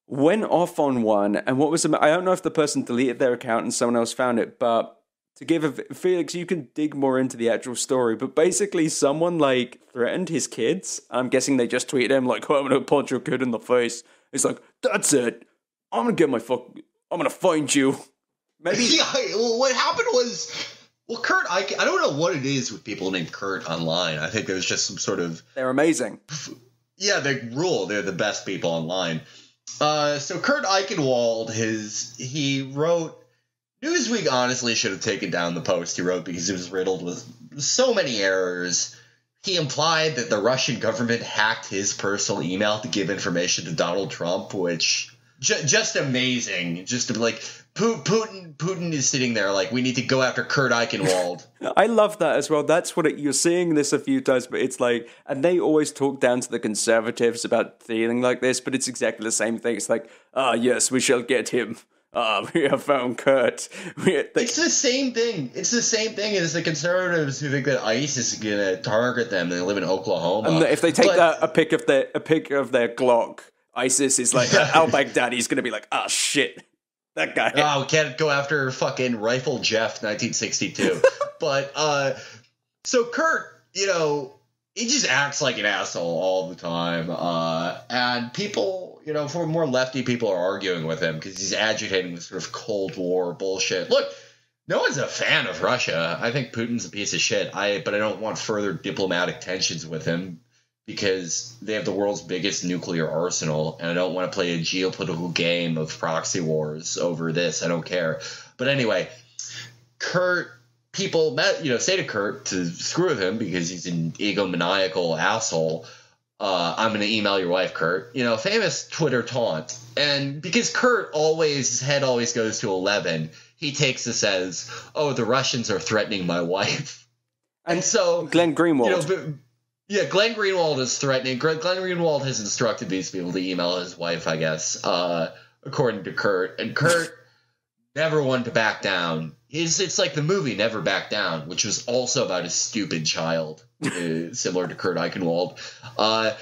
went off on one. And what was I don't know if the person deleted their account and someone else found it, but to give a Felix, you can dig more into the actual story. But basically, someone like threatened his kids. I'm guessing they just tweeted him like, [LAUGHS] oh, "I'm gonna punch your kid in the face." It's like, "That's it. I'm gonna get my fuck. I'm gonna find you." Maybe [LAUGHS] Yeah, well, what happened was, well, Kurt, I, I don't know what it is with people named Kurt online. I think there's just some sort of they're amazing. Yeah, they rule. They're the best people online. Uh, so Kurt Eichenwald, his he wrote. Newsweek honestly should have taken down the post he wrote because it was riddled with so many errors. He implied that the Russian government hacked his personal email to give information to Donald Trump, which ju- just amazing. Just to be like Putin, Putin is sitting there like we need to go after Kurt Eichenwald. [LAUGHS] I love that as well. That's what it, you're seeing this a few times, but it's like, and they always talk down to the conservatives about feeling like this, but it's exactly the same thing. It's like, ah, yes, we shall get him. Ah, [LAUGHS] we have found Kurt. It's the same thing. It's the same thing as the conservatives who think that ICE is going to target them. They live in Oklahoma. and if they take But- that, a pic of their a pic of their Glock, ISIS is like [LAUGHS] Al Baghdadi's going to be like, ah, shit, that guy. Oh, we can't go after fucking Rifle Jeff 1962. [LAUGHS] but uh so Kurt, you know, he just acts like an asshole all the time. Uh and people, you know, for more lefty people are arguing with him because he's agitating this sort of Cold War bullshit. Look, no one's a fan of Russia. I think Putin's a piece of shit. I but I don't want further diplomatic tensions with him because they have the world's biggest nuclear arsenal, and I don't want to play a geopolitical game of proxy wars over this. I don't care. But anyway, Kurt, people met, you know, say to Kurt to screw with him because he's an egomaniacal asshole. Uh, I'm going to email your wife, Kurt. You know, famous Twitter taunt. And because Kurt always, his head always goes to 11, he takes this as, oh, the Russians are threatening my wife. [LAUGHS] And so, Glenn Greenwald. you know, but, yeah, Glenn Greenwald is threatening. Glenn Glenn Greenwald has instructed these people to email his wife, I guess, uh, according to Kurt. And Kurt [LAUGHS] never wanted to back down. It's, it's like the movie Never Back Down, which was also about a stupid child, uh, [LAUGHS] similar to Kurt Eichenwald. Uh,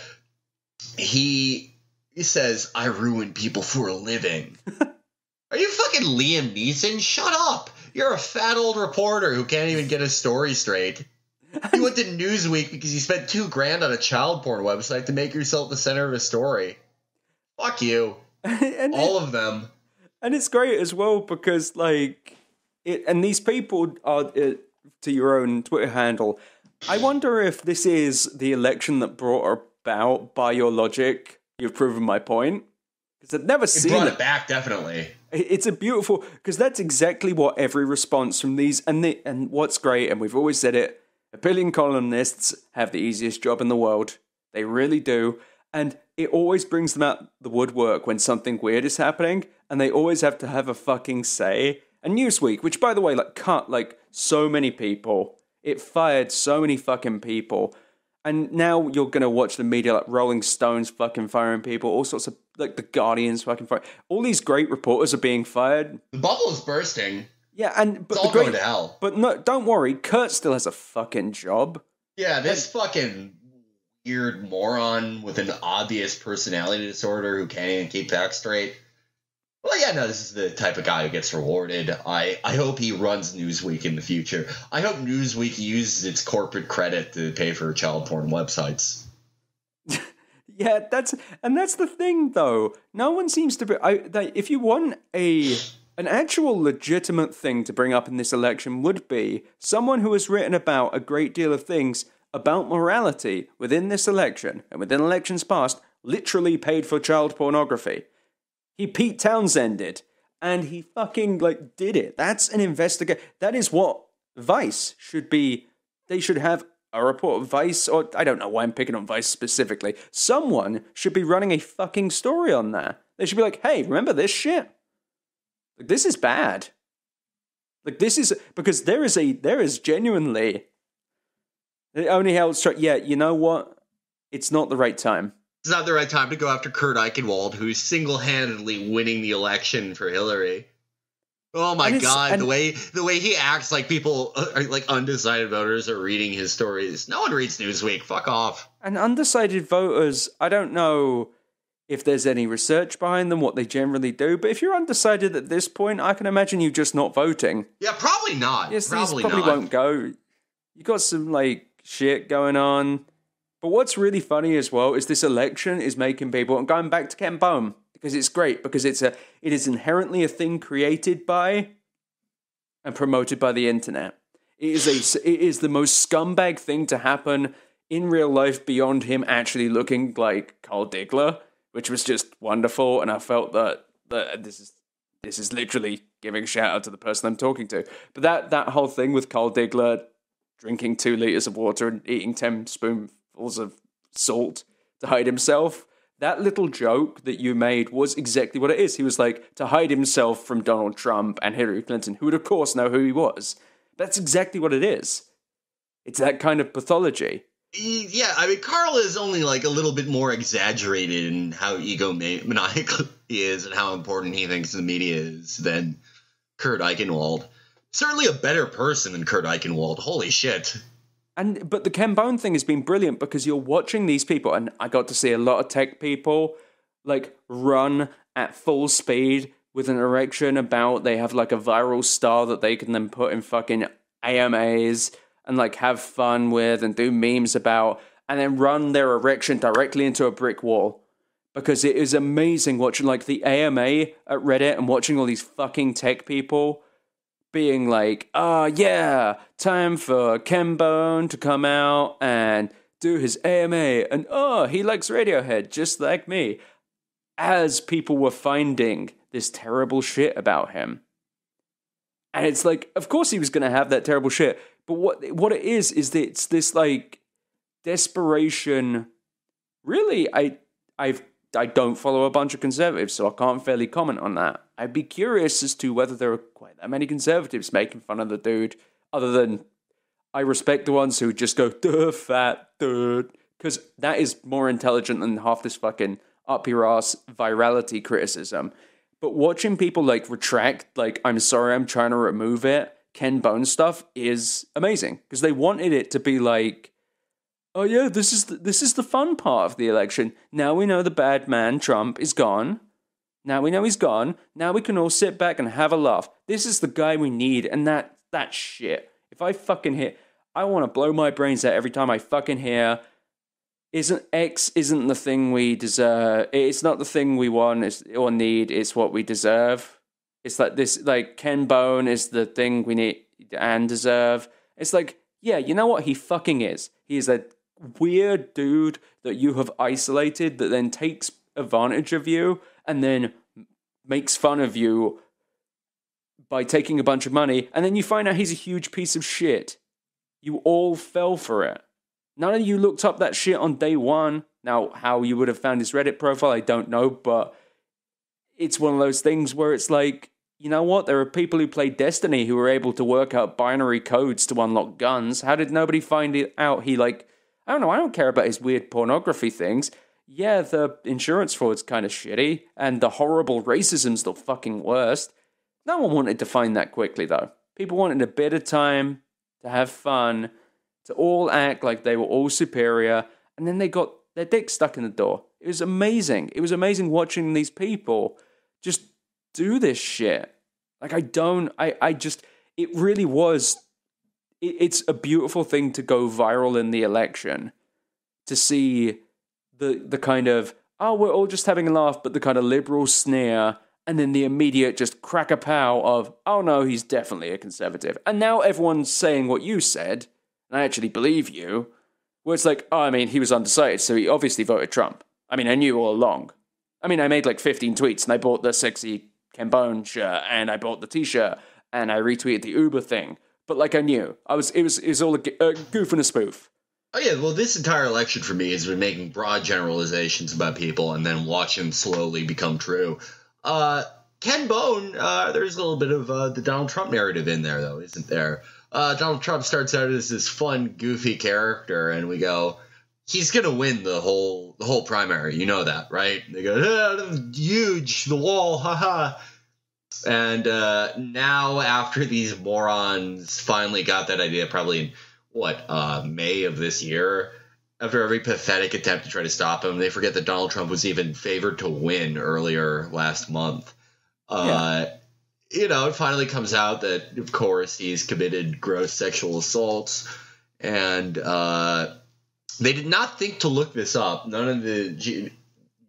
he, he says, I ruin people for a living. [LAUGHS] Are you fucking Liam Neeson? Shut up! You're a fat old reporter who can't even get a story straight. You went to Newsweek because you spent two grand on a child porn website to make yourself the center of a story. Fuck you. [LAUGHS] and All of them. and it's great as well because like it, and these people are uh, to your own Twitter handle. I wonder if this is the election that brought about by your logic. You've proven my point because I've never It seen brought it. it back, definitely. It's a beautiful because that's exactly what every response from these and the and what's great and we've always said it. Opinion columnists have the easiest job in the world. They really do, and it always brings them out the woodwork when something weird is happening, and they always have to have a fucking say. And Newsweek, which by the way, like cut like so many people, it fired so many fucking people. And now you're gonna watch the media like Rolling Stones fucking firing people, all sorts of like the Guardians fucking firing. All these great reporters are being fired. The bubble is bursting. Yeah, and but It's all going great, to hell. but no, don't worry. Kurt still has a fucking job. Yeah, this fucking weird moron with an obvious personality disorder who can't even keep facts straight. Well, yeah, no, this is the type of guy who gets rewarded. I, I hope he runs Newsweek in the future. I hope Newsweek uses its corporate credit to pay for child porn websites. [LAUGHS] Yeah, that's and that's the thing though. No one seems to be. I, if you want a an actual legitimate thing to bring up in this election would be someone who has written about a great deal of things about morality within this election and within elections past, literally paid for child pornography. He Pete Townsended, and he fucking like did it. That's an investigate. That is what Vice should be. They should have a report. of Vice, or I don't know why I'm picking on Vice specifically. Someone should be running a fucking story on that. They should be like, hey, remember this shit? Like this is bad. Like this is because there is a there is genuinely. It only helps. Yeah, you know what? It's not the right time. It's not the right time to go after Kurt Eichenwald, who's single handedly winning the election for Hillary. Oh my god, and- the way the way he acts like people uh, are, like undecided voters are reading his stories. No one reads Newsweek. Fuck off. And undecided voters, I don't know if there's any research behind them, what they generally do, but if you're undecided at this point, I can imagine you just not voting. Yeah, probably not. Yes, probably, probably not. won't go. You got some like shit going on. But what's really funny as well is this election is making people and going back to Ken Bone because it's great because it's a it is inherently a thing created by and promoted by the internet. It is a it is the most scumbag thing to happen in real life beyond him actually looking like Carl Diggler, which was just wonderful. And I felt that that this is this is literally giving a shout out to the person I'm talking to. But that that whole thing with Carl Diggler drinking two liters of water and eating ten spoonfuls of salt to hide himself. That little joke that you made was exactly what it is. He was like to hide himself from Donald Trump and Hillary Clinton, who would of course know who he was. That's exactly what it is. It's that kind of pathology. Yeah, I mean, Carl is only like a little bit more exaggerated in how egomaniacal [LAUGHS] he is and how important he thinks the media is than Kurt Eichenwald. Certainly a better person than Kurt Eichenwald. Holy shit. And but the Ken Bone thing has been brilliant because you're watching these people, and I got to see a lot of tech people like run at full speed with an erection about they have like a viral star that they can then put in fucking AMAs and like have fun with and do memes about, and then run their erection directly into a brick wall. Because it is amazing watching like the AMA at Reddit and watching all these fucking tech people being like, ah, yeah, time for Ken Bone to come out and do his AMA, and oh, he likes Radiohead just like me. As people were finding this terrible shit about him. And it's like, of course he was going to have that terrible shit, but what what it is is that it's this like desperation. Really, I I've I don't follow a bunch of conservatives, so I can't fairly comment on that. I'd be curious as to whether there are quite that many conservatives making fun of the dude, other than I respect the ones who just go, duh, fat, dude, because that is more intelligent than half this fucking up your ass virality criticism. But watching people like retract, like, I'm sorry, I'm trying to remove it, Ken Bone stuff is amazing because they wanted it to be like, oh yeah, this is the, this is the fun part of the election. Now we know the bad man Trump is gone. Now we know he's gone. Now we can all sit back and have a laugh. This is the guy we need, and that that shit. If I fucking hear, I want to blow my brains out every time I fucking hear. Isn't X isn't the thing we deserve? It's not the thing we want it's, or need. It's what we deserve. It's like this, like Ken Bone is the thing we need and deserve. It's like, yeah, you know what? He fucking is. He is a weird dude that you have isolated that then takes advantage of you and then makes fun of you by taking a bunch of money. And then you find out he's a huge piece of shit. You all fell for it. None of you looked up that shit on day one. Now, how you would have found his Reddit profile, I don't know, but it's one of those things where it's like, you know what? There are people who play Destiny who were able to work out binary codes to unlock guns. How did nobody find it out? He like, I don't know. I don't care about his weird pornography things. Yeah, the insurance fraud's kind of shitty, and the horrible racism's the fucking worst. No one wanted to find that quickly though. People wanted a bit of time to have fun, to all act like they were all superior, and then they got their dick stuck in the door. It was amazing. It was amazing watching these people just do this shit. Like I don't I I just it really was it, it's a beautiful thing to go viral in the election to see the the kind of oh we're all just having a laugh but the kind of liberal sneer and then the immediate just crack a pow of oh no he's definitely a conservative and now everyone's saying what you said and I actually believe you where it's like oh I mean he was undecided so he obviously voted Trump I mean I knew all along I mean I made like 15 tweets and I bought the sexy Ken Bone shirt and I bought the T-shirt and I retweeted the Uber thing. But like I knew, I was it was it was all a, a goof and a spoof. Oh yeah, well, this entire election for me has been making broad generalizations about people and then watching slowly become true. Uh, Ken Bone, uh, there's a little bit of uh, the Donald Trump narrative in there, though, isn't there? Uh, Donald Trump starts out as this fun, goofy character, and we go, he's gonna win the whole the whole primary. You know that, right? They go, ah, huge, the wall, haha. And uh, now, after these morons finally got that idea, probably in what uh, May of this year, after every pathetic attempt to try to stop him, they forget that Donald Trump was even favored to win earlier last month. Uh, You know, it finally comes out that, of course, he's committed gross sexual assaults, and uh, they did not think to look this up. None of the G-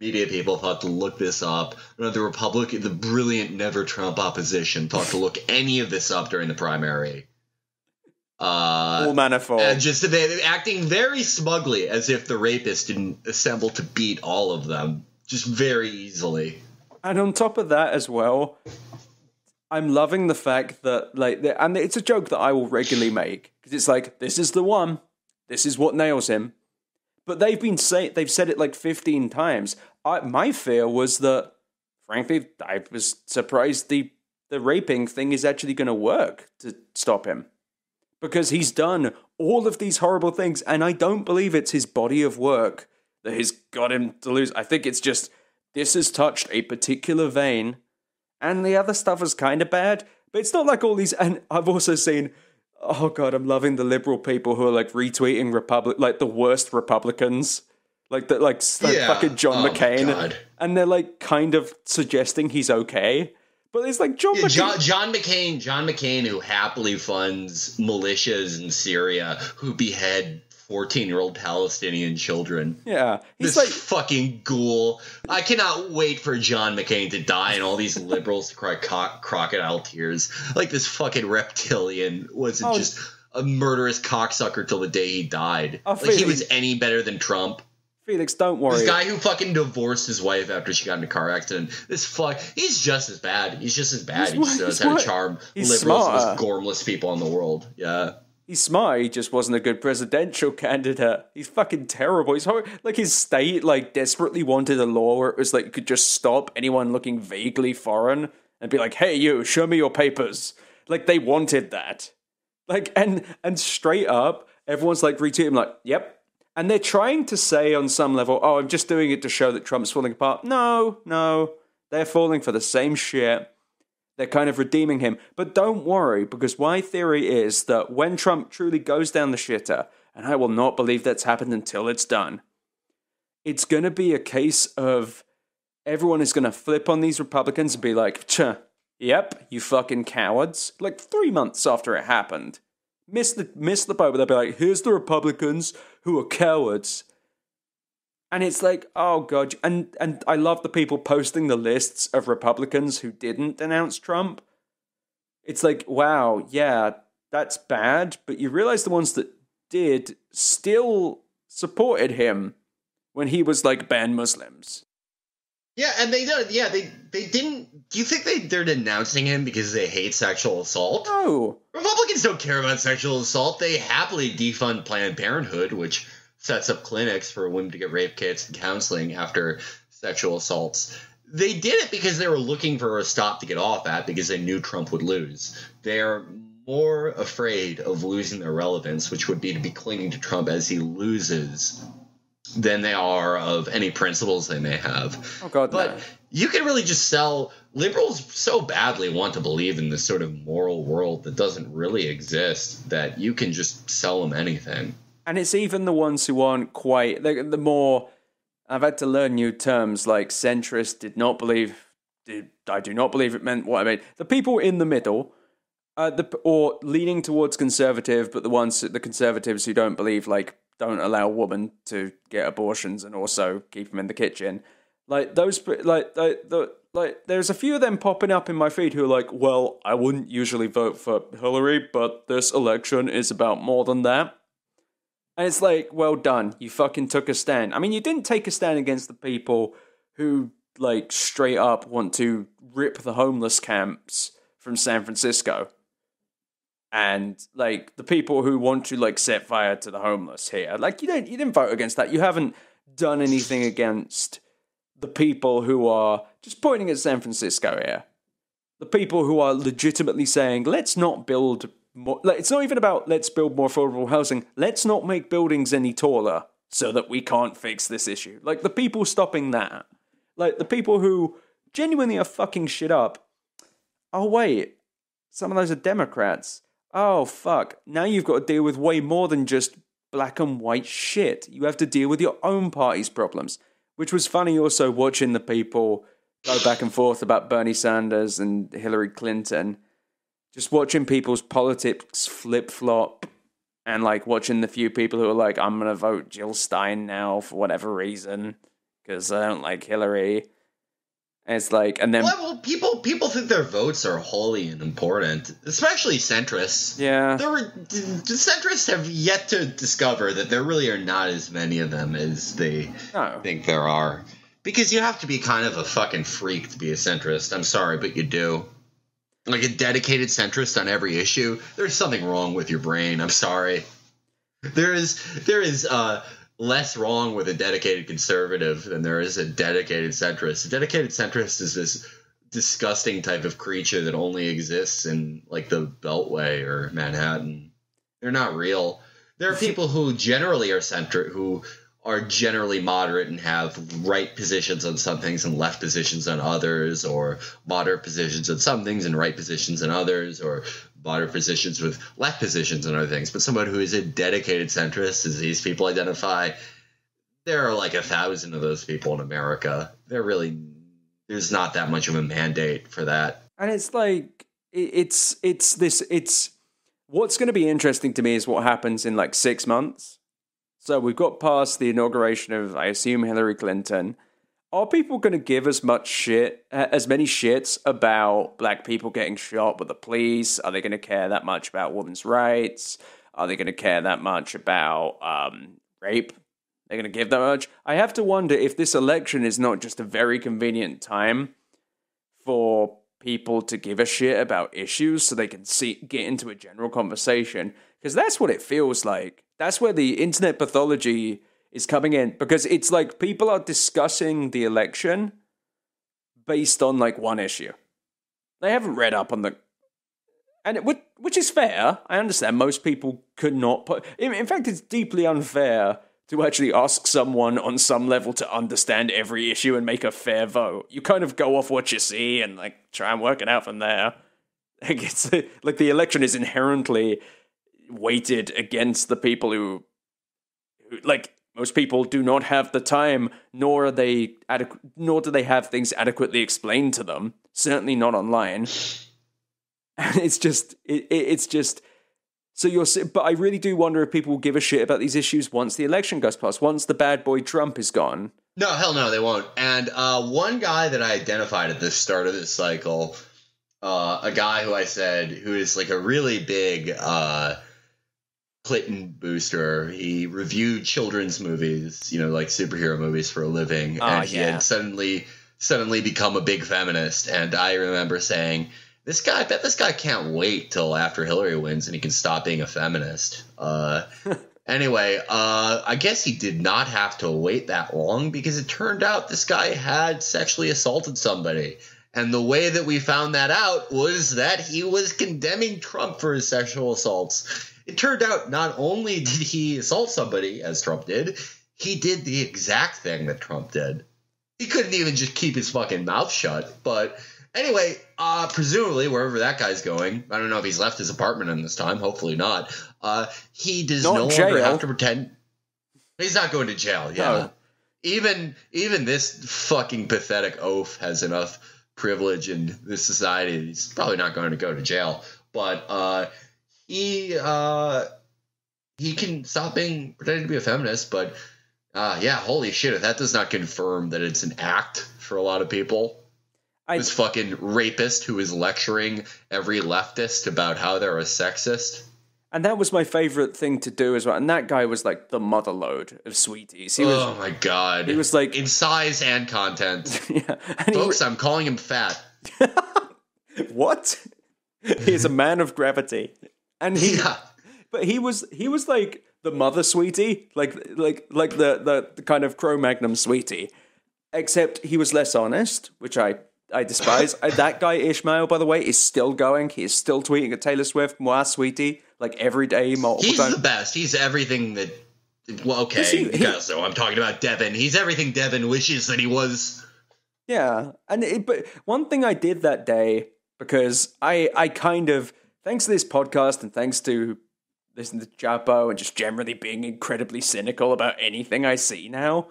media people thought to look this up. None of the Republican, the brilliant never Trump opposition thought to look any of this up during the primary. Uh, manifold. and just they acting very smugly as if the rapist didn't assemble to beat all of them just very easily. And on top of that as well, I'm loving the fact that like, the- and it's a joke that I will regularly make because it's like this is the one, this is what nails him. But they've been say they've said it like 15 times. I, my fear was that, frankly, I was surprised the the raping thing is actually going to work to stop him because he's done all of these horrible things, and I don't believe it's his body of work that has got him to lose. I think it's just this has touched a particular vein, and the other stuff is kind of bad. But it's not like all these. And I've also seen. Oh god, I'm loving the liberal people who are like retweeting Republic, like the worst Republicans, like the like, s- like Yeah. fucking John Oh, McCain, and they're like kind of suggesting he's okay. But it's like John Yeah, McCain. John, John McCain, John McCain, who happily funds militias in Syria who behead fourteen-year-old Palestinian children. yeah, he's This like fucking ghoul. I cannot wait for John McCain to die and all these [LAUGHS] liberals to cry co- crocodile tears. Like this fucking reptilian wasn't Oh. just a murderous cocksucker till the day he died. I like he was any better than Trump. Felix. Don't worry. This guy who fucking divorced his wife after she got in a car accident. This fuck, he's just as bad. He's just as bad. He's he just knows how to charm he's liberals, smarter. most gormless people in the world. Yeah. He's smart. He just wasn't a good presidential [LAUGHS] candidate. He's fucking terrible. He's hor- like his state like desperately wanted a law where it was like you could just stop anyone looking vaguely foreign and be like, "Hey, you, show me your papers." Like they wanted that. Like and and straight up, everyone's like retweeting like, "Yep." And they're trying to say on some level, "Oh, I'm just doing it to show that Trump's falling apart." No, no, they're falling for the same shit. They're kind of redeeming him. But don't worry, because my theory is that when Trump truly goes down the shitter, and I will not believe that's happened until it's done, it's going to be a case of everyone is going to flip on these Republicans and be like, yep, you fucking cowards. Like three months after it happened. Miss the, miss the boat, but they'll be like, here's the Republicans who are cowards. And it's like, oh god, and and I love the people posting the lists of Republicans who didn't denounce Trump. It's like, wow, yeah, that's bad, but you realize the ones that did still supported him when he was like ban Muslims. Yeah, and they don't. Yeah, they they didn't. Do you think they they're denouncing him because they hate sexual assault? No, Republicans don't care about sexual assault. They happily defund Planned Parenthood, which sets up clinics for women to get rape kits and counseling after sexual assaults. They did it because they were looking for a stop to get off at because they knew Trump would lose. They're more afraid of losing their relevance, which would be to be clinging to Trump as he loses than they are of any principles they may have. Oh God, but no. you can really just sell liberals so badly want to believe in this sort of moral world that doesn't really exist that you can just sell them anything. And it's even the ones who aren't quite the, the more. I've had to learn new terms like centrist. Did not believe. Did, I do not believe it meant what I mean. The people in the middle. Uh, the or leaning towards conservative, but the ones the conservatives who don't believe like don't allow women to get abortions and also keep them in the kitchen. Like those, like the like. There's a few of them popping up in my feed who are like, well, I wouldn't usually vote for Hillary, but this election is about more than that. And it's like, well done, you fucking took a stand. I mean, you didn't take a stand against the people who like straight up want to rip the homeless camps from San Francisco and like the people who want to like set fire to the homeless here like you don't you didn't vote against that. You haven't done anything against the people who are just pointing at san francisco here the people who are legitimately saying let's not build more like, it's not even about let's build more affordable housing. Let's not make buildings any taller so that we can't fix this issue. Like the people stopping that like the people who genuinely are fucking shit up oh wait some of those are democrats oh fuck, now you've got to deal with way more than just black and white shit. You have to deal with your own party's problems. Which was funny also watching the people go back and forth about Bernie Sanders and Hillary Clinton. Just watching people's politics flip flop and like watching the few people who are like, I'm going to vote Jill Stein now for whatever reason because I don't like Hillary. And it's like, and then well, well, people people think their votes are holy and important, especially centrists. Yeah, there were the centrists have yet to discover that there really are not as many of them as they no. think there are. Because you have to be kind of a fucking freak to be a centrist. I'm sorry, but you do. Like a dedicated centrist on every issue. There's something wrong with your brain. I'm sorry. There is there is uh less wrong with a dedicated conservative than there is a dedicated centrist. A dedicated centrist is this disgusting type of creature that only exists in like the Beltway or Manhattan. They're not real. There are people who generally are center who are generally moderate and have right positions on some things and left positions on others, or moderate positions on some things and right positions on others, or moderate positions with left positions and other things. But someone who is a dedicated centrist, as these people identify, there are like a thousand of those people in America. They're really there's not that much of a mandate for that. And it's like it's it's this it's what's going to be interesting to me is what happens in like six months. So we've got past the inauguration of I assume Hillary Clinton are people going to give as much shit, as many shits about black people getting shot with the police? Are they going to care that much about women's rights? Are they going to care that much about um, rape? They're going to give that much. I have to wonder if this election is not just a very convenient time for people to give a shit about issues so they can see get into a general conversation because that's what it feels like. That's where the internet pathology is coming in because it's like people are discussing the election based on like one issue. They haven't read up on the and it, which is fair. I understand most people could not put. In fact, it's deeply unfair to actually ask someone on some level to understand every issue and make a fair vote. You kind of go off what you see and like try and work it out from there. [LAUGHS] Like it's like the election is inherently weighted against the people who, who like most people do not have the time, nor are they adequate, nor do they have things adequately explained to them. Certainly not online. And it's just, it, it's just, So you're, but I really do wonder if people will give a shit about these issues once the election goes past, once the bad boy Trump is gone. No, hell no, they won't. And uh, one guy that I identified at the start of this cycle, uh, a guy who I said who is like a really big uh, Clinton booster. He reviewed children's movies, you know, like superhero movies for a living, Ah, and he yeah. had suddenly suddenly become a big feminist. And I remember saying, "This guy, I bet this guy can't wait till after Hillary wins and he can stop being a feminist." Uh, [LAUGHS] Anyway, uh, I guess he did not have to wait that long because it turned out this guy had sexually assaulted somebody. And the way that we found that out was that he was condemning Trump for his sexual assaults. It turned out not only did he assault somebody, as Trump did, he did the exact thing that Trump did. He couldn't even just keep his fucking mouth shut. But anyway, uh, presumably wherever that guy's going, I don't know if he's left his apartment in this time. Hopefully not. Uh, he does Not no longer have to pretend. He's not going to jail. Yeah. No. Even even this fucking pathetic oaf has enough privilege in this society. He's probably not going to go to jail. But uh, he uh, he can stop being pretending to be a feminist. But uh, yeah, holy shit! If that does not confirm that it's an act for a lot of people, I, this fucking rapist who is lecturing every leftist about how they're a sexist. and that was my favorite thing to do as well. And that guy was like the mother load of sweeties. He was, oh my god! he was like- in size and content, [LAUGHS] yeah. And he, folks. I'm calling him fat. [LAUGHS] what? He's a man of gravity, and he. Yeah. But he was he was like the mother sweetie, like like like the the, the kind of Cro-Magnon sweetie, except he was less honest, which I I despise. [LAUGHS] Uh, that guy Ishmael, by the way, is still going. He is still tweeting at Taylor Swift, "Moi, sweetie," like every day, multiple He's times. the best. He's everything that. Well, okay. He- he- yeah, so I'm talking about Devin. He's everything Devin wishes that he was. Yeah, and it, but one thing I did that day because I I kind of thanks to this podcast and thanks to listening to Chapo and just generally being incredibly cynical about anything I see now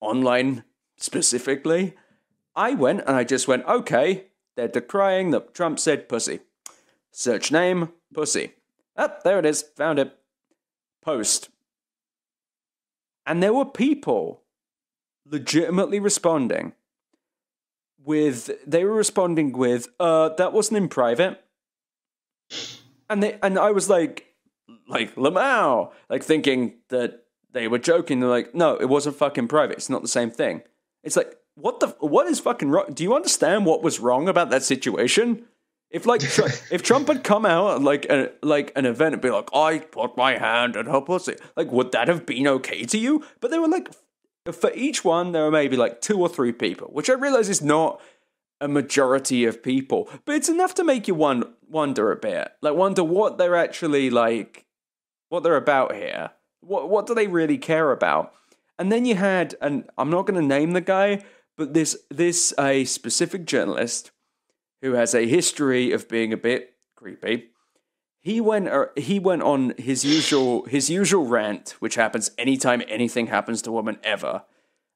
online specifically, I went and I just went okay. They're decrying that Trump said pussy. Search name pussy. Ah, there it is. Found it. Post. And there were people legitimately responding with they were responding with uh that wasn't in private and they and i was like like lamau like thinking that they were joking. They're like no it wasn't fucking private. It's not the same thing. It's like what the what is fucking wrong? Do you understand what was wrong about that situation? If like Tr- [LAUGHS] if Trump had come out at like a, like an event and be like I put my hand in her pussy, like would that have been okay to you? But they were like, for each one there were maybe like two or three people, which I realize is not a majority of people, but it's enough to make you one wonder a bit, like wonder what they're actually like, what they're about here. What what do they really care about? And then you had, and I'm not going to name the guy, but this this a specific journalist who has a history of being a bit creepy. He went uh, he went on his usual his usual rant, which happens anytime anything happens to a woman ever.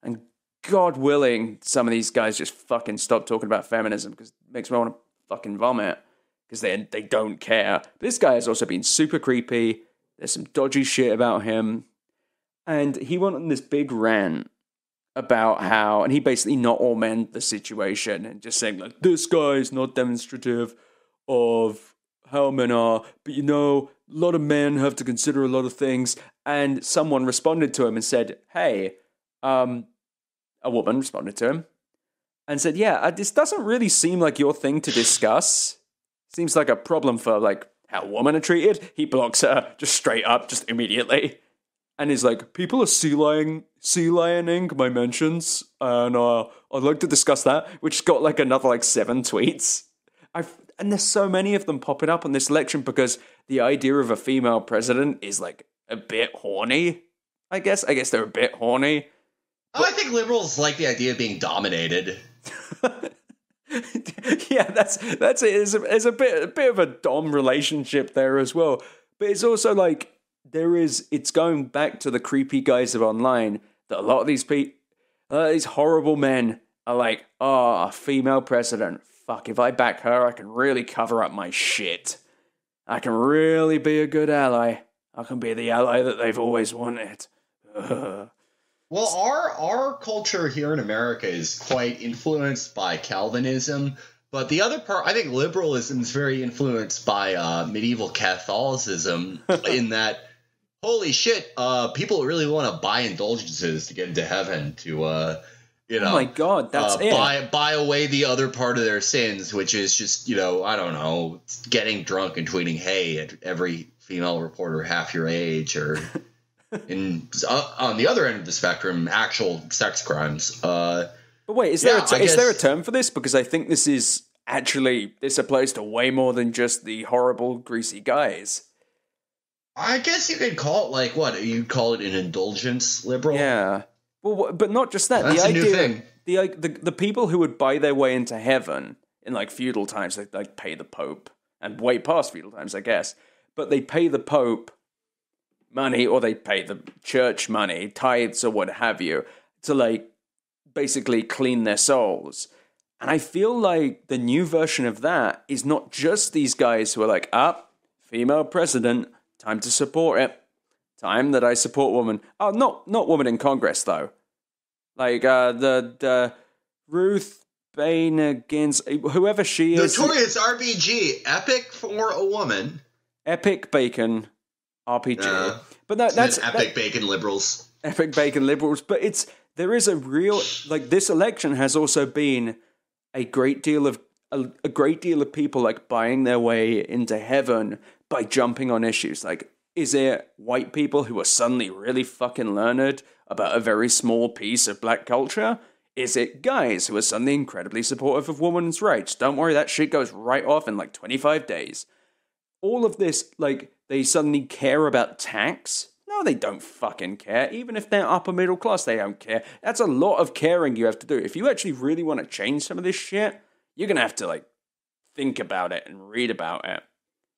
And God willing, some of these guys just fucking stop talking about feminism because it makes me want to fucking vomit because they they don't care. This guy has also been super creepy. There's some dodgy shit about him, and he went on this big rant about how, and he basically not all the situation and just saying like this guy is not demonstrative of how men are, but you know, a lot of men have to consider a lot of things. And someone responded to him and said, "Hey, um, a woman responded to him and said, "Yeah, uh, this doesn't really seem like your thing to discuss. Seems like a problem for like how women are treated." He blocks her just straight up, just immediately, and he's like, "People are sea lion, sea lioning my mentions, and uh, I'd like to discuss that." Which got like another like seven tweets. I've, and there's so many of them popping up on this election because the idea of a female president is like a bit horny. I guess. I guess they're a bit horny. Oh, I think liberals like the idea of being dominated. [LAUGHS] [LAUGHS] yeah, that's that's it. It's a, it's a bit a bit of a dom relationship there as well, but it's also like there is. It's going back to the creepy guys of online that a lot of these people, uh, these horrible men are like, oh, a female president. Fuck, if I back her, I can really cover up my shit. I can really be a good ally. I can be the ally that they've always wanted. [LAUGHS] well, our our culture here in America is quite influenced by Calvinism, but the other part, I think, liberalism is very influenced by uh, medieval Catholicism. [LAUGHS] in that, holy shit, uh, people really want to buy indulgences to get into heaven to. Uh, you know, oh my god, that's uh, it. Buy buy away the other part of their sins, which is just you know I don't know, getting drunk and tweeting "Hey" at every female reporter half your age, or [LAUGHS] in uh, on the other end of the spectrum, actual sex crimes. Uh, but wait, is yeah, there a t- is there a term for this? Because I think this is actually this applies to way more than just the horrible greasy guys. I guess you could call it like what you call it an indulgence liberal. Yeah. Well, but not just that. That's the a new idea, thing. The, the the people who would buy their way into heaven in like feudal times, they like pay the pope, and way past feudal times, I guess. But they pay the pope money, or they pay the church money, tithes or what have you, to like basically clean their souls. And I feel like the new version of that is not just these guys who are like, up, ah, female president, time to support it. Time that I support woman. Oh, not not woman in Congress though. Like uh, the the Ruth Bader Ginsburg, whoever she is. Notorious RBG, epic for a woman. Epic bacon RPG. Uh, but that, that's epic that, bacon liberals. Epic bacon liberals. But it's there is a real like this election has also been a great deal of a, a great deal of people like buying their way into heaven by jumping on issues like is it white people who are suddenly really fucking learned about a very small piece of black culture? Is it guys who are suddenly incredibly supportive of women's rights? Don't worry, that shit goes right off in like 25 days. All of this, like, they suddenly care about tax? No, they don't fucking care. Even if they're upper middle class, they don't care. That's a lot of caring you have to do. If you actually really want to change some of this shit, you're gonna have to, like, think about it and read about it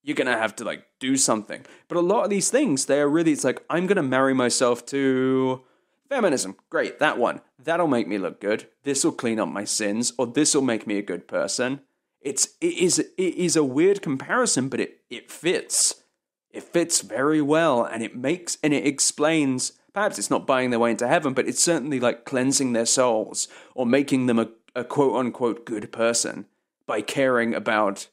you're gonna have to like do something. But a lot of these things, they are really it's like I'm gonna marry myself to feminism. Great, that one. That'll make me look good. This will clean up my sins, or this will make me a good person. It's it is it is a weird comparison, but it it fits. It fits very well, and it makes and it explains. Perhaps it's not buying their way into heaven, but it's certainly like cleansing their souls or making them a, a quote unquote good person by caring about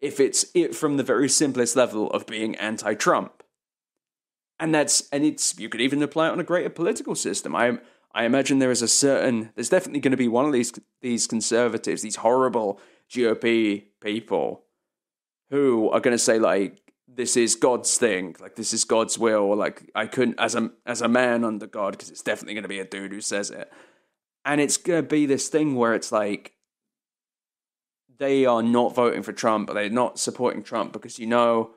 if it's it from the very simplest level of being anti-Trump. And that's and it's you could even apply it on a greater political system. I I imagine there is a certain there's definitely going to be one of these these conservatives, these horrible GOP people who are going to say like this is God's thing, like this is God's will, or like I couldn't as a as a man under God because it's definitely going to be a dude who says it. And it's going to be this thing where it's like they are not voting for Trump, they're not supporting Trump because you know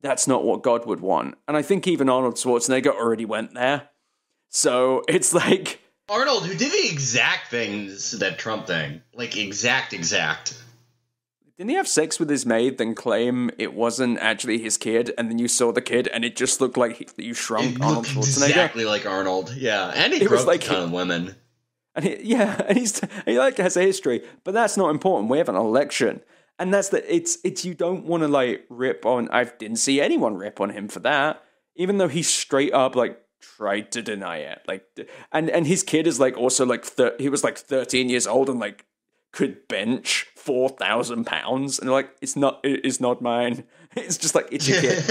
that's not what God would want. And I think even Arnold Schwarzenegger already went there. So it's like Arnold, who did the exact things that Trump thing, like exact, exact. Didn't he have sex with his maid, then claim it wasn't actually his kid, and then you saw the kid, and it just looked like he, you shrunk it Arnold Schwarzenegger? Exactly like Arnold, yeah, and he it was like a ton of women. And he, yeah, [LAUGHS] and he's he like has a history, but that's not important. We have an election, and that's the it's it's you don't want to like rip on. I didn't see anyone rip on him for that, even though he straight up like tried to deny it. Like, and and his kid is like also like thir- he was like thirteen years old and like could bench four thousand pounds, and like it's not it's not mine. [LAUGHS] It's just like [LAUGHS] it's your kid.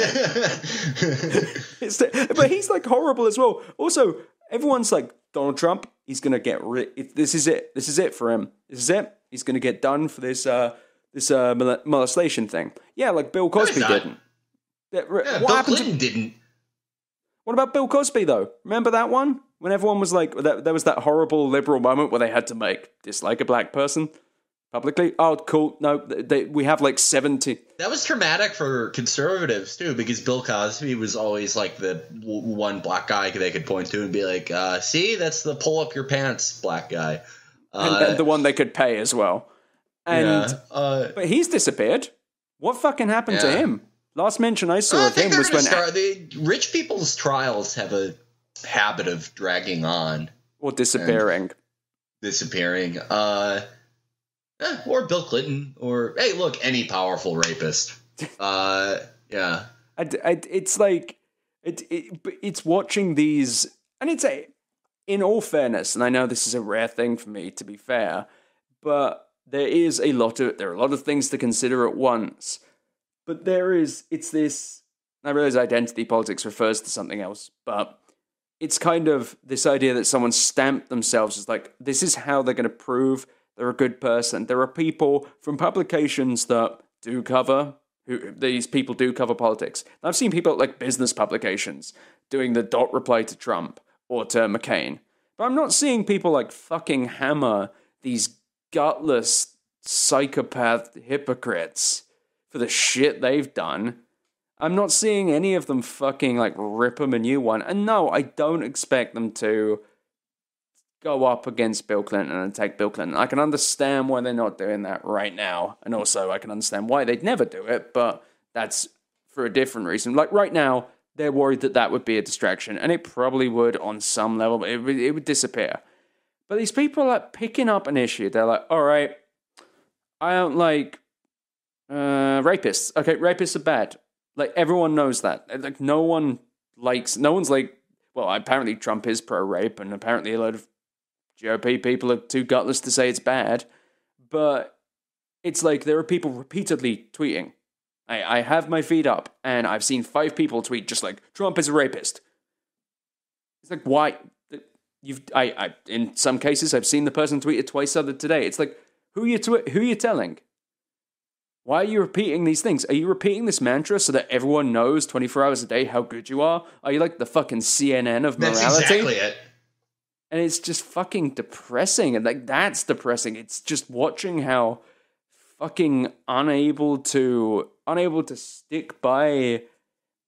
but he's like horrible as well. Also, everyone's like Donald Trump, he's going to get rid. This is it. This is it for him. This is it. He's going to get done for this uh, this uh, molestation thing. Yeah, like Bill Cosby no, didn't. Yeah, what Bill happened Clinton to, didn't. What about Bill Cosby though? Remember that one when everyone was like, that, there was that horrible liberal moment where they had to make dislike a black person publicly. Oh, cool. No, they, we have like 70. That was traumatic for conservatives too, because Bill Cosby was always like the one black guy they could point to and be like, uh, see, that's the pull up your pants black guy. Uh, and, and, the one they could pay as well. And, yeah, uh, but he's disappeared. What fucking happened yeah. to him? Last mention I saw of him was when. Start, the rich people's trials have a habit of dragging on. Or disappearing. Disappearing. Uh, Eh, or Bill Clinton, or hey, look, any powerful rapist. [LAUGHS] uh, yeah. I, I, it's like it, it, it's watching these, and it's a. In all fairness, and I know this is a rare thing for me to be fair, but there is a lot of there are a lot of things to consider at once. But there is it's this. I realize identity politics refers to something else, but it's kind of this idea that someone stamped themselves as like this is how they're going to prove they're a good person. There are people from publications that do cover who these people do cover politics. I've seen people at like business publications doing the dot reply to Trump or to McCain. But I'm not seeing people like fucking hammer these gutless psychopath hypocrites for the shit they've done. I'm not seeing any of them fucking like rip them a new one. And no, I don't expect them to go up against Bill Clinton and attack Bill Clinton. I can understand why they're not doing that right now. And also, I can understand why they'd never do it, but that's for a different reason. Like right now, they're worried that that would be a distraction, and it probably would on some level, but it would, it would disappear. But these people are like picking up an issue. They're like, all right, I don't like uh, rapists. Okay, rapists are bad. Like everyone knows that. Like no one likes. No one's like. Well, apparently Trump is pro rape, and apparently a lot of GOP people are too gutless to say it's bad, but it's like there are people repeatedly tweeting. I, I have my feed up, and I've seen five people tweet just like Trump is a rapist. It's like why you've I, I in some cases I've seen the person tweet it twice other today. It's like who you who are you telling? Why are you repeating these things? Are you repeating this mantra so that everyone knows 24 hours a day how good you are? Are you like the fucking CNN of morality? That's exactly it and it's just fucking depressing and like that's depressing it's just watching how fucking unable to unable to stick by